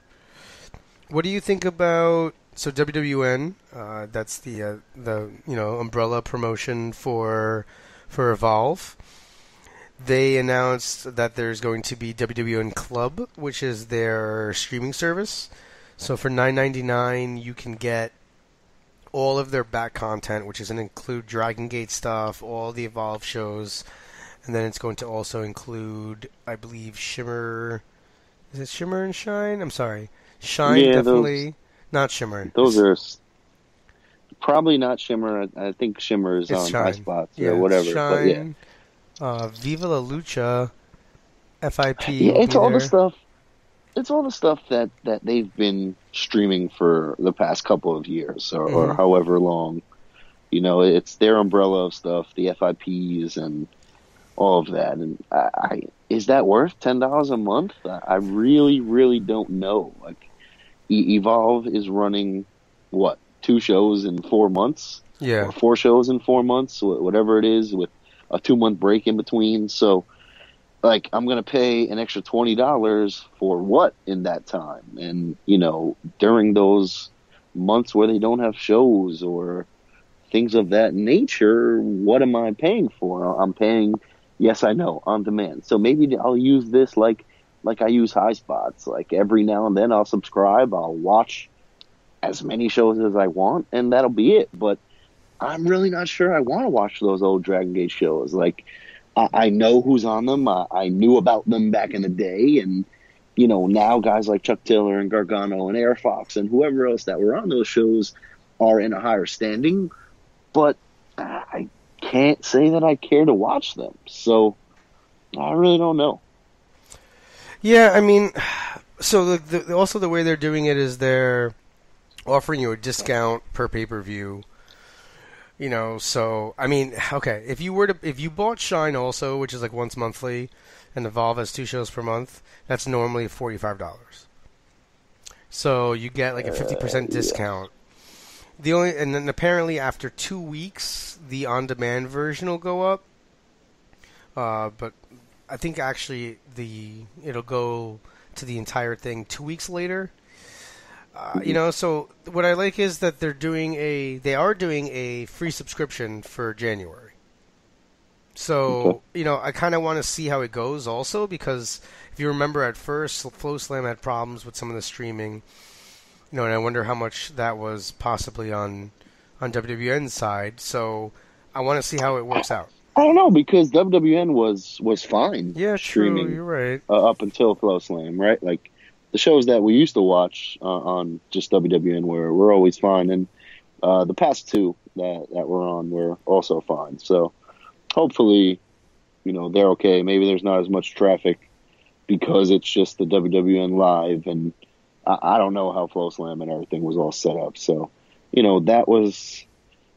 What do you think about so WWN? Uh, that's the uh, the you know umbrella promotion for for Evolve. They announced that there's going to be WWN Club, which is their streaming service. So for nine ninety nine, you can get all of their back content, which is going to include Dragon Gate stuff, all the Evolve shows, and then it's going to also include, I believe, Shimmer. Is it Shimmer and Shine? I'm sorry, Shine Yeah, those- definitely. Not Shimmer. Those are probably not Shimmer. I think Shimmer is It's on Shine. High Spots yeah, or whatever. But yeah, uh, Viva La Lucha, FIP. yeah, it's all the stuff. It's all the stuff that that they've been streaming for the past couple of years or, or Mhm. however long. You know, it's their umbrella of stuff, the FIPs and all of that. And I, I is that worth ten dollars a month? I, I really, really don't know. Like, e- Evolve is running what two shows in four months. Yeah, or four shows in four months, whatever it is, with a two month break in between. So, like, I'm gonna pay an extra twenty dollars for what in that time? And you know, during those months where they don't have shows or things of that nature, what am I paying for? I'm paying, yes, I know, on demand. So maybe I'll use this like like I use High Spots. Like every now and then, I'll subscribe. I'll watch as many shows as I want, and that'll be it. But I'm really not sure I want to watch those old Dragon Gate shows. Like, I, I know who's on them. I, I knew about them back in the day, and you know now guys like Chuck Taylor and Gargano and AR Fox and whoever else that were on those shows are in a higher standing. But I can't say that I care to watch them. So I really don't know. Yeah. I mean, so the, the, also the way they're doing it is they're offering you a discount per pay per view. You know, so I mean, okay, if you were to if you bought Shine also, which is like once monthly, and Evolve has two shows per month, that's normally forty five dollars. So you get like a fifty percent discount. The only and then apparently after two weeks, the on demand version will go up. Uh, but I think actually the it'll go to the entire thing two weeks later. Uh, you know, so what I like is that they're doing a they are doing a free subscription for January. So Okay. you know, I kind of want to see how it goes also because if you remember at first, FloSlam had problems with some of the streaming. You know, and I wonder how much that was possibly on on WWN's side. So I want to see how it works out. I don't know because WWN was was fine. Yeah, streaming true. You're right. uh, up until FloSlam, right? Like the shows that we used to watch uh, on just WWN were were always fine, and uh, the past two that that were on were also fine. So hopefully, you know, they're okay. Maybe there's not as much traffic because it's just the WWN live, and I, I don't know how FloSlam and everything was all set up. So you know, that was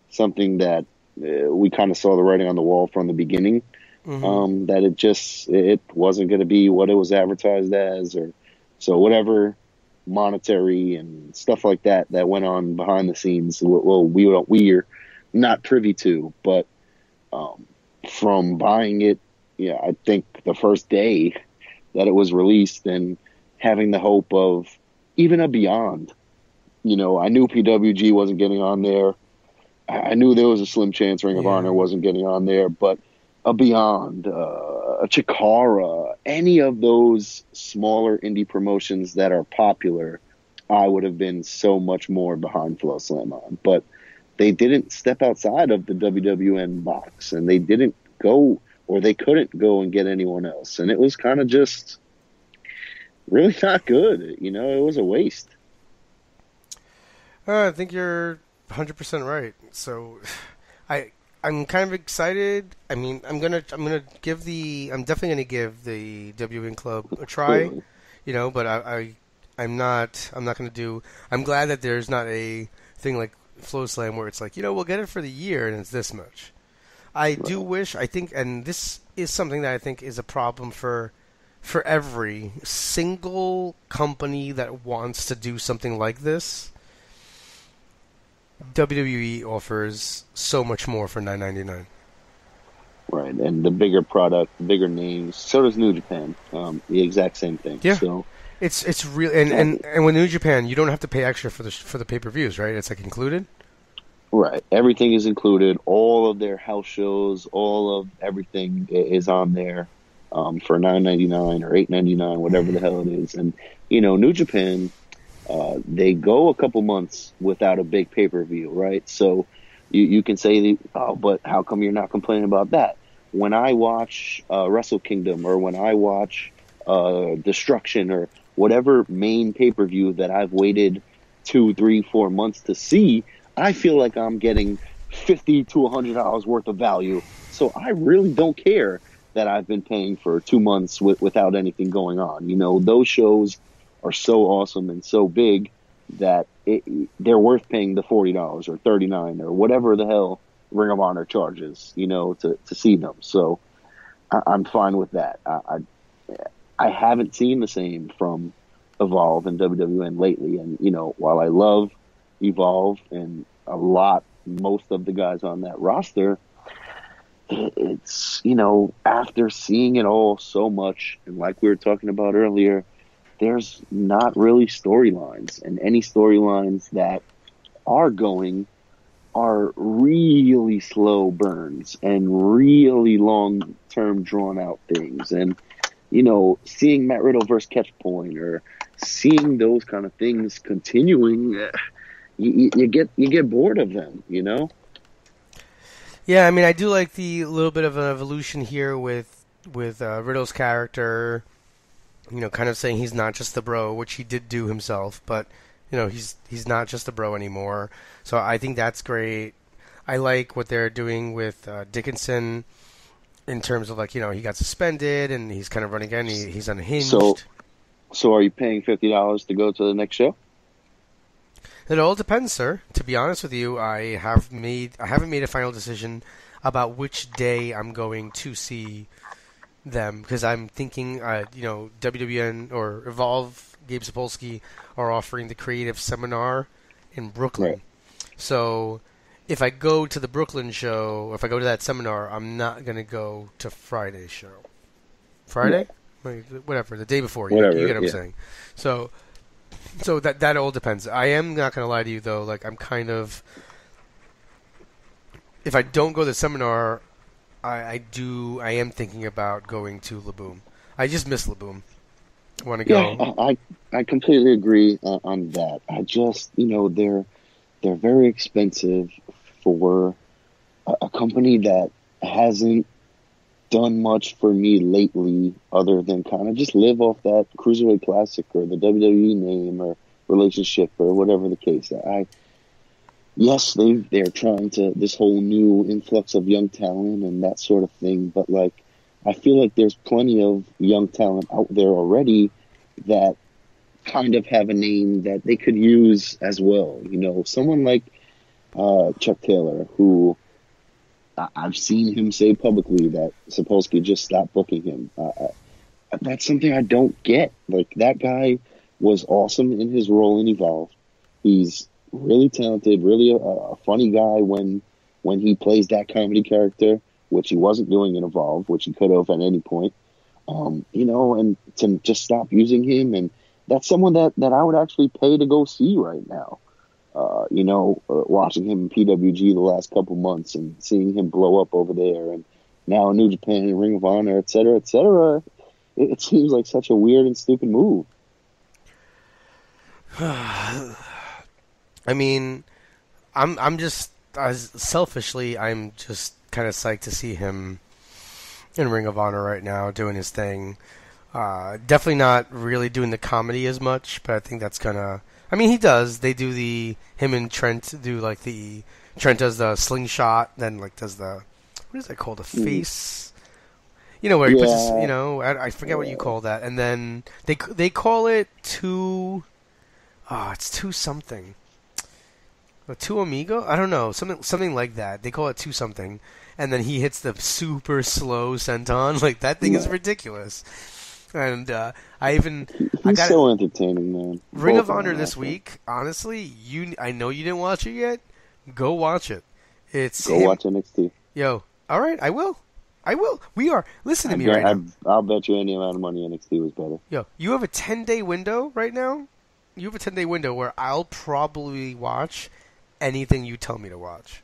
something that we kind of saw the writing on the wall from the beginning Mhm. um, that it just it wasn't going to be what it was advertised as, or so whatever monetary and stuff like that that went on behind the scenes. Well, we don't we are not privy to, but um, from buying it, yeah, I think the first day that it was released and having the hope of even a beyond. You know, I knew PWG wasn't getting on there. I knew there was a slim chance Ring of Yeah. Honor wasn't getting on there, but a Beyond, uh, a Chikara, any of those smaller indie promotions that are popular, I would have been so much more behind FloSlam on. But they didn't step outside of the WWN box, and they didn't go, or they couldn't go and get anyone else, and it was kind of just really not good. You know, it was a waste. Uh, I think you're 100% right. So, I I'm kind of excited. I mean, I'm gonna I'm gonna give the I'm definitely gonna give the WN Club a try. You know, but I, I I'm not I'm not gonna do. I'm glad that there's not a thing like FloSlam where it's like you know we'll get it for the year and it's this much. I do wish I think, and this is something that I think is a problem for for every single company that wants to do something like this WWE offers so much more for nine ninety nine. Right, and the bigger product, the bigger names. So does New Japan. Um, the exact same thing. Yeah. So It's it's real and, and and with New Japan, you don't have to pay extra for the for the pay per views, right? It's like included. Right. Everything is included. All of their house shows, all of everything is on there um, for nine ninety nine or eight ninety nine, whatever the hell it is. And you know, New Japan, uh, they go a couple months without a big pay per view, right? So you you can say, oh, but how come you're not complaining about that? When I watch uh, Wrestle Kingdom or when I watch uh, Destruction or whatever main pay per view that I've waited two, three, four months to see, I feel like I'm getting fifty to hundred dollars worth of value. So I really don't care that I've been paying for two months with, without anything going on. You know, those shows are so awesome and so big that it, they're worth paying the forty dollars or thirty nine or whatever the hell Ring of Honor charges. You know, to to see them. So I, I'm fine with that. I, I I haven't seen the same from Evolve and WWN lately, and you know, while I love Evolve and a lot, most of the guys on that roster, it's you know, after seeing it all so much, and like we were talking about earlier, there's not really storylines, and any storylines that are going are really slow burns and really long term drawn out things, and you know, seeing Matt Riddle versus Catch Point or seeing those kind of things continuing, eh, you, you- get you get bored of them, you know. Yeah, I mean, I do like the little bit of an evolution here with with uh, Riddle's character. You know, kind of saying he's not just the bro, which he did do himself, but you know, he's he's not just a bro anymore. So I think that's great. I like what they're doing with uh, Dickinson in terms of like you know he got suspended and he's kind of running again. He, he's unhinged. So, so are you paying fifty dollars to go to the next show? It all depends, sir. To be honest with you, I have made I haven't made a final decision about which day I'm going to see them because I'm thinking, uh, you know, WWN or Evolve, Gabe Sapolsky are offering the creative seminar in Brooklyn. Right. So if I go to the Brooklyn show, if I go to that seminar, I'm not going to go to Friday's show. Friday, Like, whatever, the day before. You, Whatever, you get what I'm saying. So, so that that all depends. I am not going to lie to you though. Like I'm kind of, if I don't go to the seminar, I, I do. I am thinking about going to La Boom. I just miss La Boom. Want to go? Yeah, I I completely agree uh, on that. I just you know they're they're very expensive for a, a company that hasn't done much for me lately, other than kind of just live off that cruiserweight classic or the WWE name or relationship or whatever the case. I yes, they they're trying to this whole new influx of young talent and that sort of thing, but like. I feel like there's plenty of young talent out there already that kind of have a name that they could use as well. You know, someone like uh, Chuck Taylor, who I- I've seen him say publicly that Sapolsky just stopped booking him. Uh, that's something I don't get. Like that guy was awesome in his role in Evolve. He's really talented, really a, a funny guy when when he plays that comedy character, which he wasn't doing in Evolve, which he could have at any point. Um, you know, and to just stop using him, and that's someone that that I would actually pay to go see right now. Uh, you know, uh, watching him in PWG the last couple months and seeing him blow up over there, and now in New Japan and Ring of Honor, et cetera, et cetera. It, it seems like such a weird and stupid move. I mean, I'm I'm just as selfishly, I'm just kind of psyched to see him in Ring of Honor right now doing his thing. Uh, definitely not really doing the comedy as much, but I think that's gonna. I mean, he does. They do the him and Trent do like the Trent does the slingshot, then like does the what is that called? A face. You know where he puts his, you know, I, I forget what you call that, and then they they call it two. Oh, it's two something. A two amigo? I don't know, something something like that. They call it two something, and then he hits the super slow senton. Like that thing is ridiculous. And uh, I even I He's got so entertaining, man. Ring Both of Honor this week. Honestly, you I know you didn't watch it yet, Go watch it. It's Go him- watch NXT. Yo, all right, I will. I will. We are. Listen to I me right now. I, I'll bet you any amount of money NXT was better. Yo, you have a 10 day window right now? You have a 10 day window where I'll probably watch anything you tell me to watch.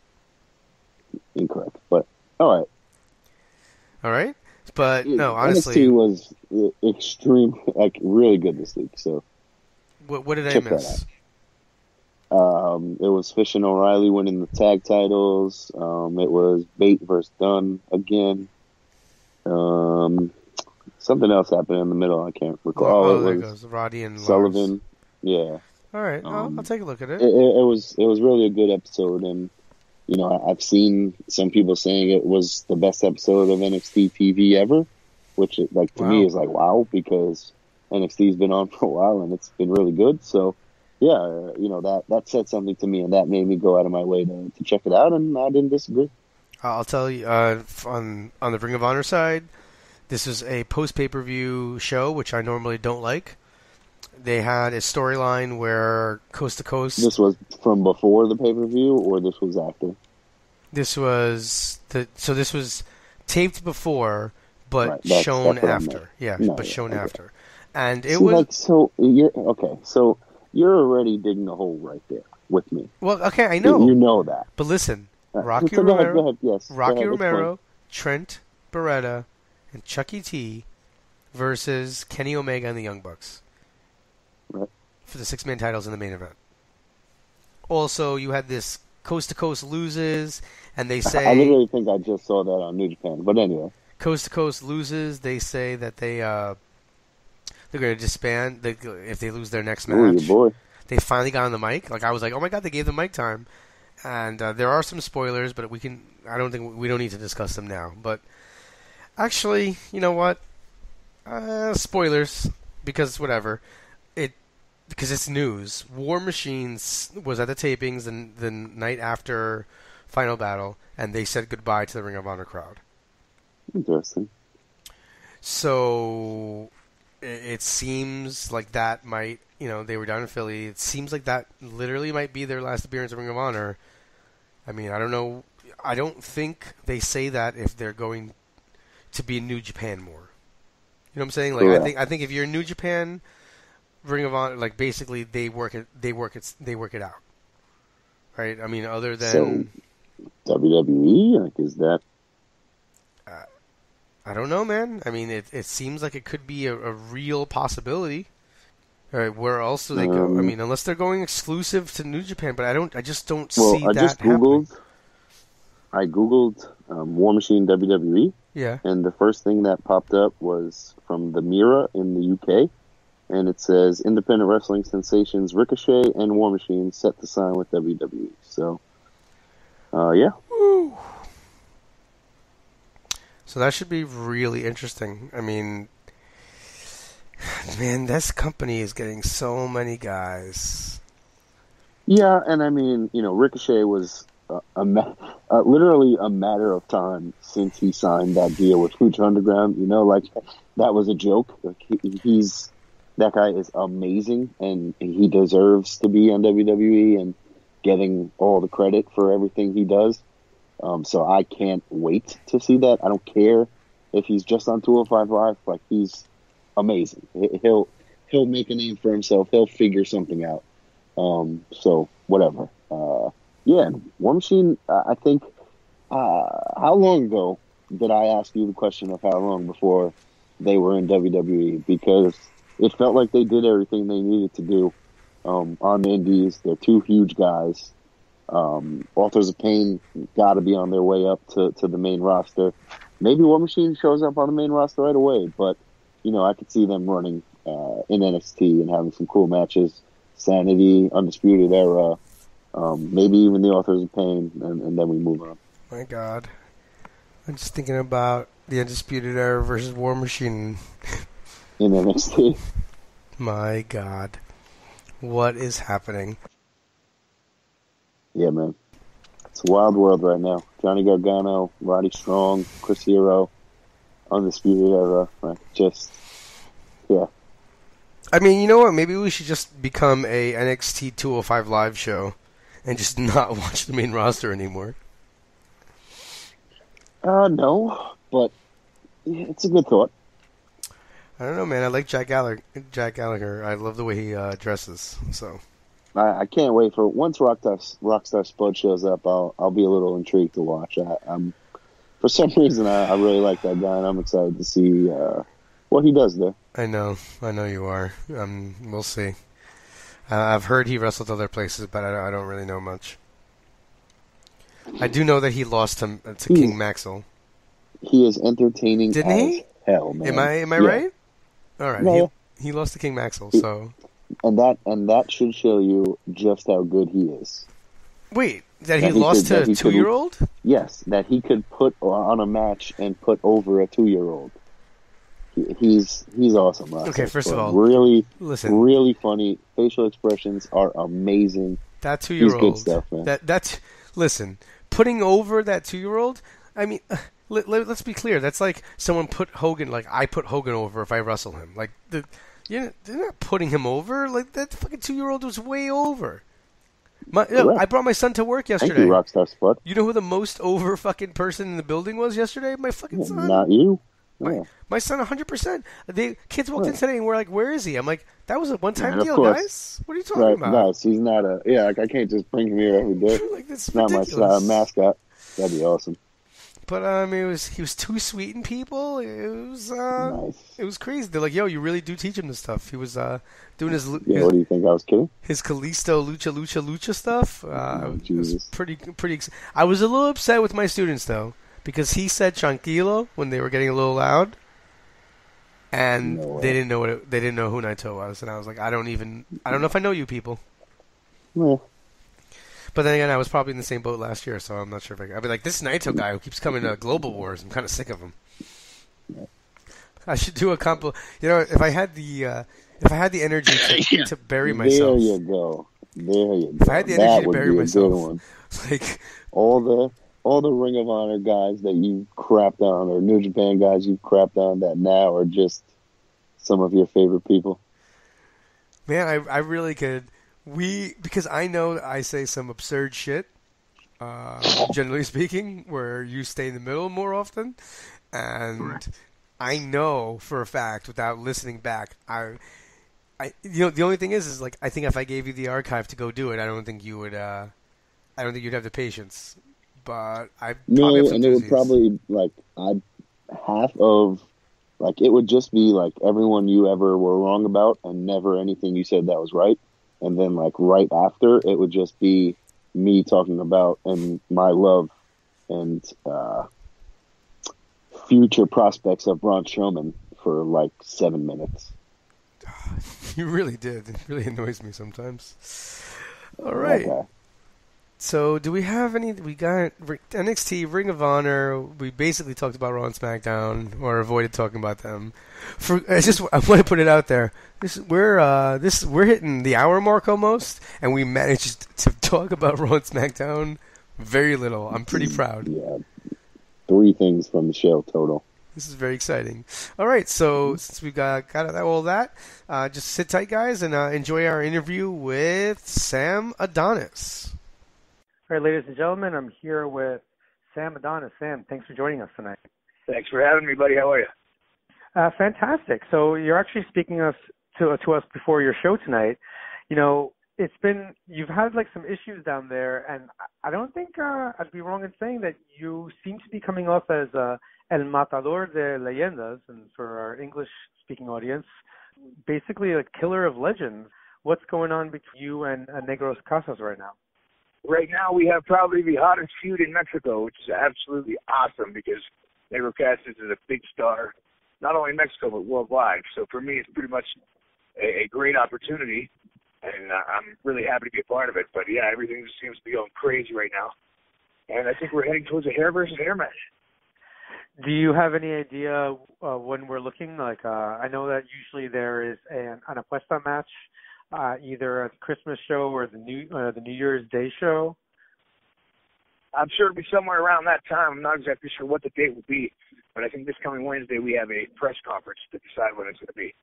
Incorrect, but all right. All right? But no, NXT honestly, was uh, extreme, like really good this week. So what, what did I miss? um, it was Fish and O'Reilly winning the tag titles. Um, it was Bate versus Dunne again. Um, something else happened in the middle. I can't recall. Oh, there it was goes. Roddy and Lars. Sullivan. Yeah. All right, I'll, Um, I'll take a look at it, it. it, it was it was really a good episode, and you know I- I've seen some people saying it was the best episode of NXT TV ever, which like to me is like wow because NXT's been on for a while and it's been really good. So yeah, uh, you know that that said something to me, and that made me go out of my way to, to check it out, and I didn't disagree. I'll tell you uh, on on the Ring of Honor side, this is a post pay per view show, which I normally don't like. They had a storyline where coast to coast. This was from before the pay per view, or this was after. This was the so this was taped before, but Right, that's- shown that's after. Yeah, No, but yeah, shown okay. after, and it See, was like so. You're okay. So you're already digging a hole right there with me. well. Okay, I know, You know that. but listen, Uh, Rocky so go ahead, Romero, go ahead, yes, Rocky ahead. Romero, Trent Beretta, and Chucky T versus Kenny Omega and the Young Bucks Right. for the six man titles in the main event. Also, you had this coast to coast loses, and they say. I literally think I just saw that on New Japan. But anyway, coast to coast loses. They say that they uh, they're going to disband they, if they lose their next match. boy. They finally got on the mic. Like I was like, oh my god, they gave them mic time. And uh, there are some spoilers, but we can. I don't think we don't need to discuss them now. But actually, you know what? Uh, spoilers because whatever. Because it's news. War Machines was at the tapings the, the night after Final Battle, and they said goodbye to the Ring of Honor crowd. Interesting. So it, it seems like that might, you know, they were down in Philly. It seems like that literally might be their last appearance at Ring of Honor. I mean, I don't know. I don't think they say that if they're going to be in New Japan more. You know what I'm saying? Like I think I think if you're in New Japan, Ring of Honor, like basically they work it, they work it, they work it out, right? I mean, other than WWE, like, is that I don't know, man. I mean, it it seems like it could be a, a real possibility. All right, where else do they go? I Um, mean, unless they're going exclusive to New Japan, but I don't. I just don't well? see I that just happening. googled. I googled um, War Machine WWE, Yeah. and the first thing that popped up was from the Mirror in the UK, and it says independent wrestling sensations Ricochet and War Machine set to sign with WWE. So, uh, yeah, So that should be really interesting. I mean, man, this company is getting so many guys. Yeah, and I mean, you know, Ricochet was a, a ma- uh, literally a matter of time since he signed that deal with Lucha Underground. You know, like that was a joke. Like he, he's that guy is amazing, and he deserves to be on WWE and getting all the credit for everything he does. Um, so I can't wait to see that. I don't care if he's just on 205 Live. Like he's amazing. He- He'll he'll make a name for himself. He'll figure something out. Um, so whatever. Uh, yeah, War Machine. I think. Uh, how long ago did I ask you the question of how long before they were in WWE? Because it felt like they did everything they needed to do um, on the Indies. They're two huge guys. Um, Authors of Pain got to be on their way up to, to the main roster. Maybe War Machine shows up on the main roster right away, but you know I could see them running uh, in NXT and having some cool matches. Sanity, Undisputed Era, um, maybe even the Authors of Pain, and, and then we move on. My God, I'm just thinking about the Undisputed Era versus War Machine. in NXT. My God, what is happening? Yeah, man. It's a wild world right now. Johnny Gargano, Roddy Strong, Chris Hero, Undisputed Era. Like, just, yeah. I mean, you know what? Maybe we should just become a NXT 205 live show and just not watch the main roster anymore? Uh, no, but it's a good thought. I don't know, man. I like Jack Gallagher. Jack Gallagher. I love the way he uh, dresses. So I, I can't wait for once Rockstar Rockstar Spud shows up. I'll I'll be a little intrigued to watch. I, I'm for some reason I, I really like that guy, and I'm excited to see uh, what he does there. I know, I know you are. Um, we'll see. Uh, I've heard he wrestled other places, but I, I don't really know much. I do know that he lost to, to He- King Maxwell. He is entertaining Didn't as he? hell, man. Am I am I Yeah. right? All right. No. He, he lost to King Maxwell. So And that and that should show you just how good he is. wait, that he That he lost could- to he a two-year-old? Yes, that he could put on a match and put over a two-year-old. He, he's he's awesome. Okay, first of all, really Listen, really funny. Facial expressions are amazing. that two-year-old. stuff, man. That that's listen, putting over that two-year-old. I mean, let, let, us be clear. That's like someone put Hogan. Like I put Hogan over if I wrestle him. Like the, you're, they're not putting him over. Like that fucking two-year-old was way over. My, yeah, Correct. I brought my son to work yesterday. you, Rockstar Spud. You know who the most over fucking person in the building was yesterday? My fucking son. Not you. My, Yeah. my son, 100%. The kids walked in Right. today and we're like, "Where is he?" I'm like, "That was a one-time deal, course. guys. What are you talking Right, about?" no, he's not a. Yeah, like, I can't just bring him here every day. like this not my uh, mascot. That'd be awesome. But um, it was he was too sweet in people. It was uh, Nice. it was crazy. They're like, "Yo, you really do teach him this stuff." He was uh doing his Yeah, his, what do you think? I was kidding? his Kalisto lucha lucha lucha stuff. Uh, Oh, it was pretty pretty. Ex- I was a little upset with my students though because he said tranquilo when they were getting a little loud, and No they didn't know what it, they didn't know who Naito was, and I was like, I don't even I don't know if I know you people. Well, But then again, I was probably in the same boat last year, so I'm not sure if I. I'd be like this Naito guy who keeps coming to Global Wars. I'm kind of sick of him. I should do a comp. You know, if I had the uh, if I had the energy to, to bury myself, There you go. There you go. If I had the energy that to would bury be a myself. good one. like All the all the Ring of Honor guys that you crapped on, or New Japan guys you crapped on, that now are just some of your favorite people. man, I I really could. We because I know I say some absurd shit. Uh, generally speaking, where you stay in the middle more often, and I know for a fact without listening back, I, I you know the only thing is is like I think if I gave you the archive to go do it, I don't think you would. Uh, I don't think you'd have the patience. But I No, and it would probably like I half of like it would just be like everyone you ever were wrong about, and never anything you said that was right. And then like right after, it would just be me talking about and my love and uh, future prospects of Braun Strowman for like seven minutes. You really did. It really annoys me sometimes. All right. Okay. So, do we have any? We got NXT, Ring of Honor. We basically talked about Raw and SmackDown, or avoided talking about them. For I just I want to put it out there. This we're uh, this we're hitting the hour mark almost, and we managed to talk about Raw and SmackDown very little. I'm pretty proud. Yeah, three things from the show total. This is very exciting. All right, so since we got got all that, uh, just sit tight, guys, and uh, enjoy our interview with Sam Adonis. All right, ladies and gentlemen, I'm here with Sam Adonis. Sam, thanks for joining us tonight. Thanks for having me, buddy. How are you? Uh, fantastic. So you're actually speaking us to to us before your show tonight. You know, it's been you've had like some issues down there, and I- don't think uh, I'd be wrong in saying that you seem to be coming off as uh, El Matador de Leyendas, and for our English-speaking audience, basically a killer of legends. What's going on between you and uh, Negro Casas right now? Right now, we have probably the hottest feud in Mexico, which is absolutely awesome because Negro Casas is a big star, not only in Mexico but worldwide. So for me, it's pretty much a, a great opportunity, and uh, I'm really happy to be a part of it. But yeah, everything just seems to be going crazy right now, and I think we're heading towards a hair versus hair match. Do you have any idea uh, when we're looking? Like, uh, I know that usually there is an, an apuesta match, uh, either at the Christmas show or the New uh, the New Year's Day show. I'm sure it'll be somewhere around that time. I'm not exactly sure what the date will be, but I think this coming Wednesday we have a press conference to decide what it's going to be.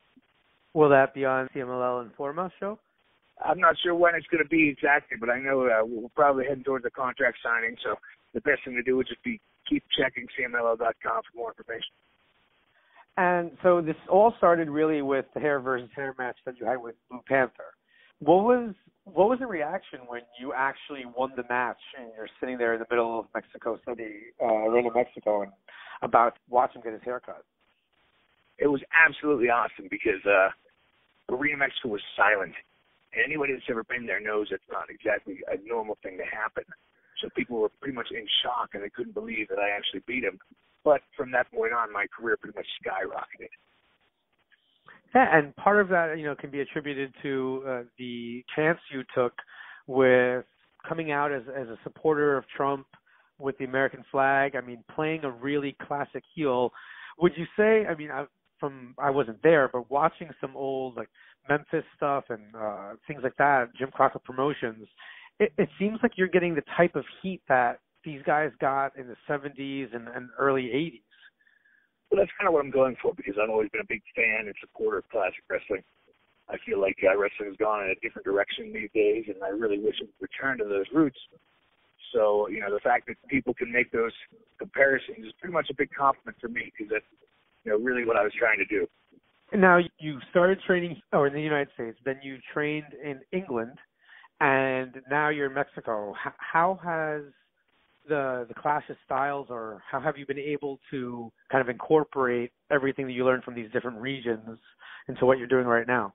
Will that be on CMLL Informa show? I'm not sure when it's going to be exactly, but I know uh, we're probably heading towards the contract signing. So the best thing to do would just be keep checking CMLL.com for more information. And so this all started really with the hair versus hair match that you had with Blue Panther. What was what was the reaction when you actually won the match and you're sitting there in the middle of Mexico City, uh, Arena, Mexico, and about watch him get his haircut? It was absolutely awesome because uh, Arena Mexico was silent. And anybody that's ever been there knows it's not exactly a normal thing to happen. So people were pretty much in shock and they couldn't believe that I actually beat him. But from that point on, my career pretty much skyrocketed. Yeah, and part of that, you know, can be attributed to uh, the chance you took with coming out as as a supporter of Trump with the American flag. I mean, playing a really classic heel. Would you say? I mean, I, from I wasn't there, but watching some old like Memphis stuff and uh, things like that, Jim Crockett Promotions, it, it seems like you're getting the type of heat that these guys got in the 70s and, and early 80s. Well, that's kind of what I'm going for because I've always been a big fan and supporter of classic wrestling. I feel like uh, wrestling has gone in a different direction these days, and I really wish it would return to those roots. So, you know, the fact that people can make those comparisons is pretty much a big compliment for me because that's, you know, really what I was trying to do. Now, you started training, or in the United States, then you trained in England, and now you're in Mexico. How has the the clash of styles, or how have you been able to kind of incorporate everything that you learned from these different regions into what you're doing right now?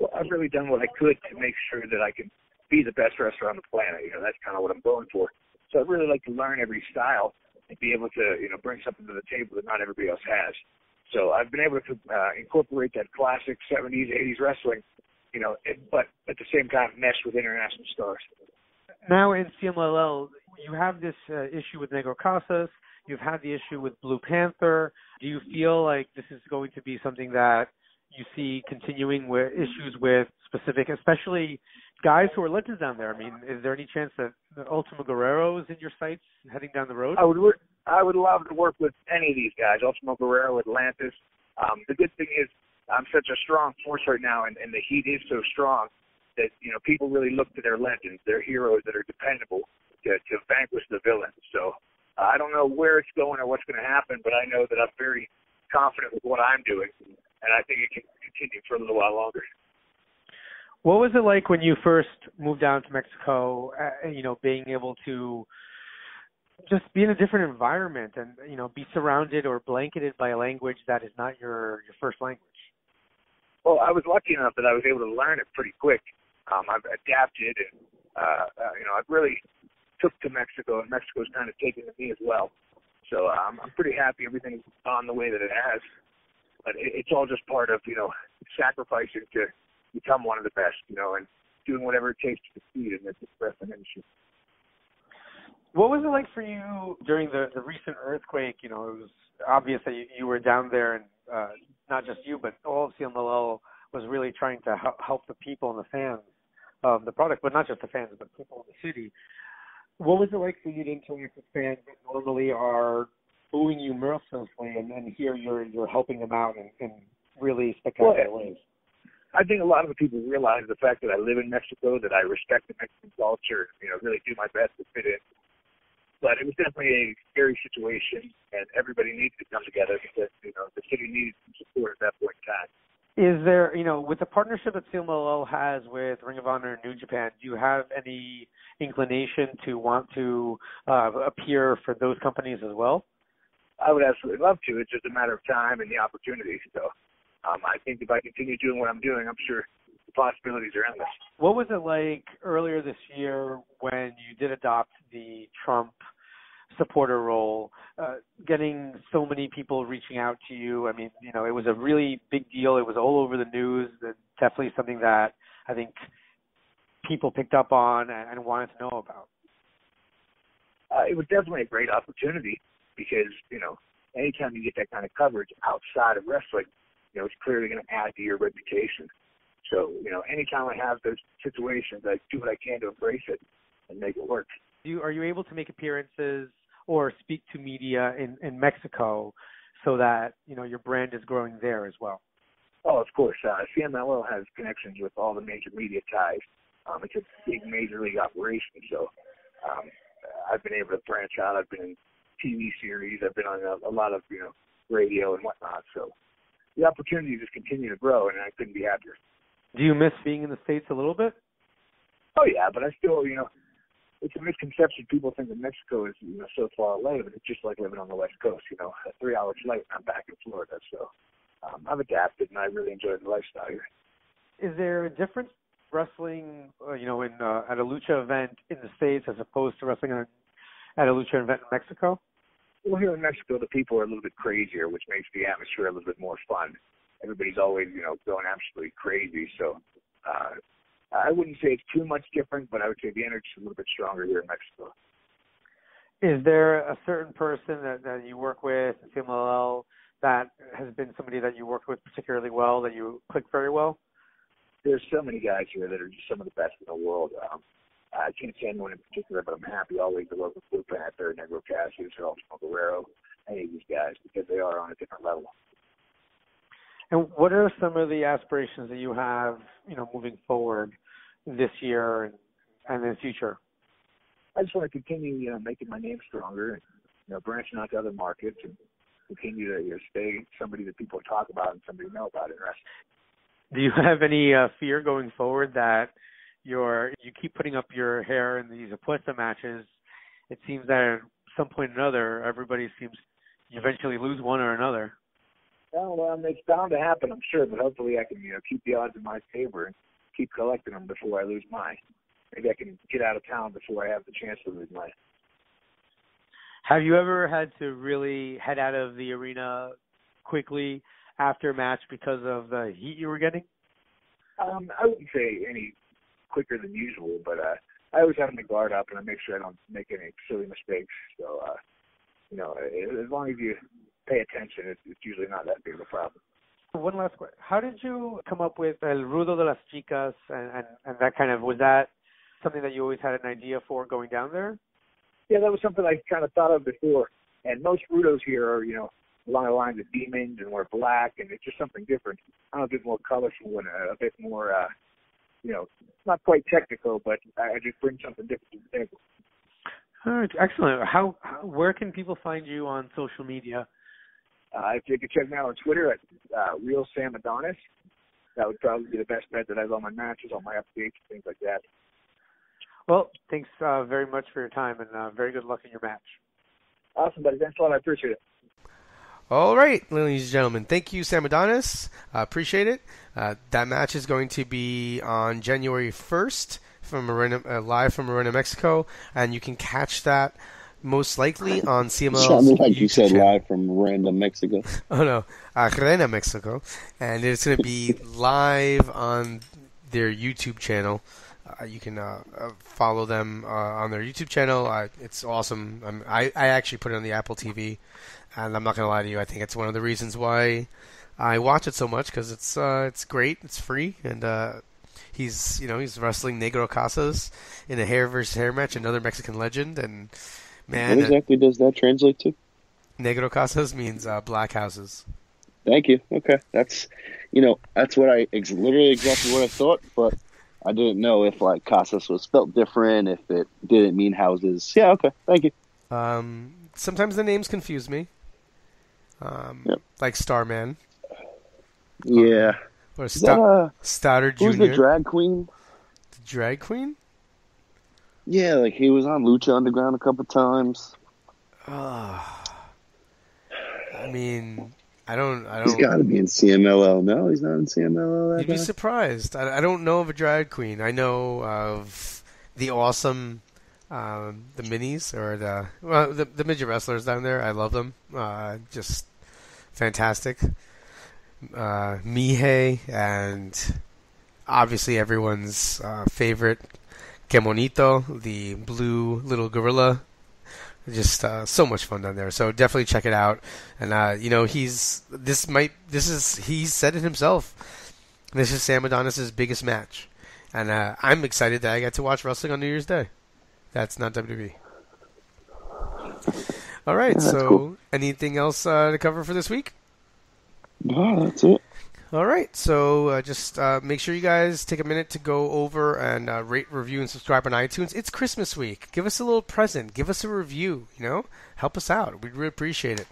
Well, I've really done what I could to make sure that I can be the best wrestler on the planet. You know, that's kind of what I'm going for. So I'd really like to learn every style and be able to, you know, bring something to the table that not everybody else has. So I've been able to uh, incorporate that classic 70s, 80s wrestling, you know, but at the same time mesh with international stars. Now in CMLL, you have this uh, issue with Negro Casas. You've had the issue with Blue Panther. Do you feel like this is going to be something that you see continuing with issues with specific, especially guys who are legends down there? I mean, is there any chance that, Ultimo Guerrero is in your sights heading down the road? I would I would love to work with any of these guys, Ultimo Guerrero, Atlantis. Um, the good thing is I'm such a strong force right now, and, and the heat is so strong that you know people really look to their legends, their heroes that are dependable to, to vanquish the villains. So uh, I don't know where it's going or what's going to happen, but I know that I'm very confident with what I'm doing, and I think it can continue for a little while longer. What was it like when you first moved down to Mexico? Uh, you know, being able to just be in a different environment and you know be surrounded or blanketed by a language that is not your your first language. Well, I was lucky enough that I was able to learn it pretty quick. Um, I've adapted, and uh, uh, you know, I've really took to Mexico, and Mexico's kind of taken to me as well. So um, I'm pretty happy everything's gone the way that it has. But it, it's all just part of you know sacrificing to become one of the best, you know, and doing whatever it takes to succeed in this wrestling. What was it like for you during the the recent earthquake? You know, it was obvious that you, you were down there, and uh, not just you, but all of CMLL was really trying to help the people and the fans of the product, but not just the fans, but people in the city. What was it like for you to interact with fans that normally are booing you mercilessly, and then here you're you're helping them out in, in really spectacular well, ways? I think a lot of the people realize the fact that I live in Mexico, that I respect the Mexican culture, you know, really do my best to fit in but it was definitely a scary situation, and everybody needed to come together because you know the city needed some support at that point in time. Is there, you know, with the partnership that CMLL has with Ring of Honor and New Japan, do you have any inclination to want to uh, appear for those companies as well? I would absolutely love to. It's just a matter of time and the opportunity. So um, I think if I continue doing what I'm doing, I'm sure the possibilities are endless. What was it like earlier this year when you did adopt the Trump supporter role, uh, getting so many people reaching out to you. I mean, you know, it was a really big deal. It was all over the news. And definitely something that I think people picked up on and, and wanted to know about. Uh, it was definitely a great opportunity because you know anytime you get that kind of coverage outside of wrestling, you know it's clearly going to add to your reputation. So you know anytime I have those situations, I do what I can to embrace it and make it work. You, are you able to make appearances or speak to media in, in Mexico so that you know your brand is growing there as well? Oh, of course. Uh, CMLL has connections with all the major media ties. Um, it's a big major league operation, so um, I've been able to branch out. I've been in TV series. I've been on a, a lot of you know radio and whatnot. So the opportunities just continue to grow, and I couldn't be happier. Do you miss being in the states a little bit? Oh yeah, but I still you know it's a misconception. People think that Mexico is you know so far away, but it's just like living on the West Coast. You know, a three-hour flight, and I'm back in Florida. So um, I've adapted, and I really enjoy the lifestyle here. Is there a difference wrestling, uh, you know, in uh, at a lucha event in the states as opposed to wrestling at a lucha event in Mexico? Well, here in Mexico, the people are a little bit crazier, which makes the atmosphere a little bit more fun. Everybody's always, you know, going absolutely crazy. So uh, I wouldn't say it's too much different, but I would say the energy's a little bit stronger here in Mexico. Is there a certain person that, that you work with CMLL that has been somebody that you worked with particularly well, that you click very well? There's so many guys here that are just some of the best in the world. Um, I can't say anyone in particular, but I'm happy always to work with Blue Panther, Negro Casas, or Ultimo Guerrero, any of these guys, because they are on a different level. And what are some of the aspirations that you have, you know, moving forward this year and, in the future? I just want to continue, you know, making my name stronger, and, you know, branching out to other markets, and continue to you know, stay somebody that people talk about and somebody know about in wrestling. Do you have any uh, fear going forward that you're you keep putting up your hair in these apuesta matches? It seems that at some point or another, everybody seems you eventually lose one or another. Well, um, it's bound to happen, I'm sure, but hopefully I can you know keep the odds in my favor and keep collecting them before I lose mine. Maybe I can get out of town before I have the chance to lose mine. Have you ever had to really head out of the arena quickly after a match because of the heat you were getting? Um, I wouldn't say any quicker than usual, but uh, I always have my guard up and I make sure I don't make any silly mistakes. So, uh, you know, as long as you pay attention, it's, it's usually not that big of a problem. One last question: How did you come up with El Rudo de las Chicas and, and and that kind of was that something that you always had an idea for going down there? Yeah, that was something I kind of thought of before. And most Rudos here are, you know, along the lines of demons and we're black, and it's just something different. I'm a bit more colorful and a, a bit more, uh, you know, not quite technical, but I, I just bring something different to the table. All right, excellent. How, how where can people find you on social media? Uh, if you could check me out on Twitter at uh, Real Sam Adonis, that would probably be the best bet that I have on my matches, on my updates, things like that. Well, thanks uh, very much for your time, and uh, very good luck in your match. Awesome, buddy. Thanks a lot. I appreciate it. All right, ladies and gentlemen, thank you, Sam Adonis. Uh, appreciate it. Uh, that match is going to be on January 1st from Arena, uh, live from Arena, Mexico, and you can catch that most likely on. Sounded like you said channel. live from random Mexico. Oh no, Arena, Mexico, and it's going to be live on their YouTube channel. Uh, you can uh, uh, follow them uh, on their YouTube channel. Uh, it's awesome. Um, I I actually put it on the Apple TV, and I'm not going to lie to you. I think it's one of the reasons why I watch it so much because it's uh, it's great. It's free, and uh, he's you know he's wrestling Negro Casas in a hair versus hair match, another Mexican legend, and man, what exactly does that translate to? Negro Casas means uh, black houses. Thank you. Okay, that's you know that's what I ex- literally exactly what I thought, but I didn't know if like casas was spelt different, if it didn't mean houses. Yeah. Okay. Thank you. Um, sometimes the names confuse me. Um, Yep. like Starman Yeah. or Sta- uh, Stoddard who's the drag queen? The drag queen? Yeah, like he was on Lucha Underground a couple times. Ah. I mean, I don't. I He's don't. got to be in CMLL. No, he's not in CMLL. You'd be surprised. I, I don't know of a drag queen. I know of the awesome, um, the minis or the well, the, the midget wrestlers down there. I love them. Uh, just fantastic. Uh, Mije and obviously everyone's uh, favorite Que the blue little gorilla. Just uh, so much fun down there. So definitely check it out. And uh, you know, he's this might this is he said it himself. This is Sam Adonis's biggest match, and uh, I'm excited that I get to watch wrestling on New Year's Day. That's not WWE. All right. Yeah, so, cool. anything else uh, to cover for this week? No, that's it. All right, so uh, just uh, make sure you guys take a minute to go over and uh, rate, review, and subscribe on iTunes. It's Christmas week. Give us a little present. Give us a review. You know, help us out. We'd really appreciate it.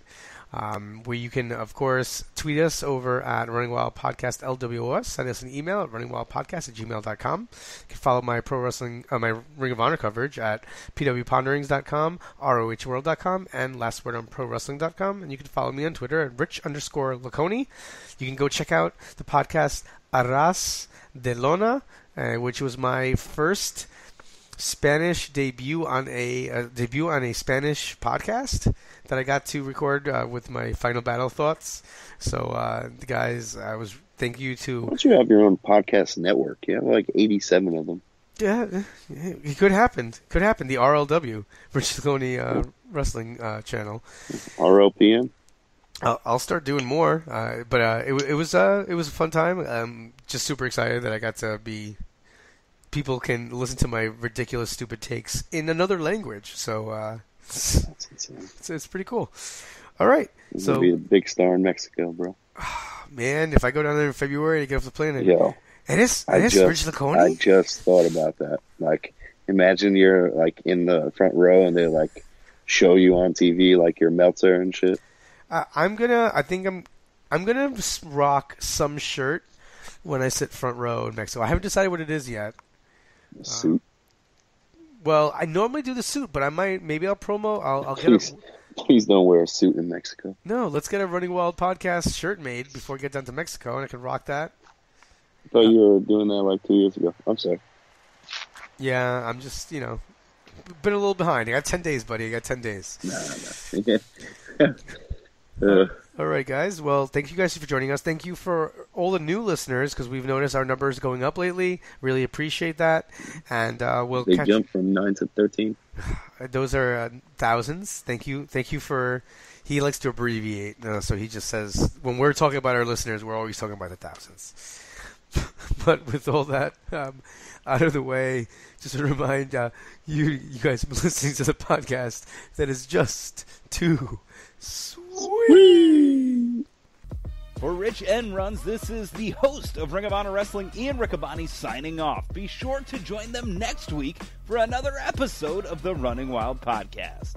Um, where you can, of course, tweet us over at Running Wild Podcast LWOS. Send us an email at runningwildpodcast at gmail.com. You can follow my pro wrestling, uh, my Ring of Honor coverage at pwponderings.com, rohworld.com, and last word on prowrestling.com. And you can follow me on Twitter at rich underscore laconi. You can go check out the podcast Arras de Lona, uh, which was my first Spanish debut on a uh, debut on a Spanish podcast that I got to record uh, with my final battle thoughts. So, uh, guys, I was thank you to. Why don't you have your own podcast network? You have like eighty-seven of them. Yeah, it could happen. Could happen. The RLW, Laconi uh, Wrestling uh, Channel. ROPN. I'll, I'll start doing more. Uh, but uh, it, it was uh, it was a fun time. I'm just super excited that I got to be. People can listen to my ridiculous, stupid takes in another language. So uh, it's, it's, it's pretty cool. All right, You're so be a big star in Mexico, bro. man, if I go down there in February to get off the plane, Yo, it is I it is just, Rich Laconi. I just thought about that. Like, imagine you're like in the front row and they like show you on TV like you're Meltzer and shit. I, I'm gonna. I think I'm. I'm gonna rock some shirt when I sit front row in Mexico. I haven't decided what it is yet. A suit. Well, I normally do the suit, but I might. Maybe I'll promo. I'll, I'll get Please, a. please don't wear a suit in Mexico. No, let's get a Running Wild podcast shirt made before we get down to Mexico, and I can rock that. I thought you were doing that like two years ago. I'm sorry. Yeah, I'm just you know, been a little behind. I got ten days, buddy. I got ten days. Nah, uh, All right, guys. Well, thank you guys for joining us. Thank you for all the new listeners because we've noticed our numbers going up lately. Really appreciate that, and uh, we'll they catch. jumped from nine to thirteen. Those are uh, thousands. Thank you. Thank you for. He likes to abbreviate, uh, so he just says when we're talking about our listeners, we're always talking about the thousands. but with all that um, out of the way, just to remind uh, you, you guys listening to the podcast, that is just too sweet. For Rich N Runz, this is the host of Ring of Honor Wrestling, Ian Riccaboni, signing off. Be sure to join them next week for another episode of the Running Wild podcast.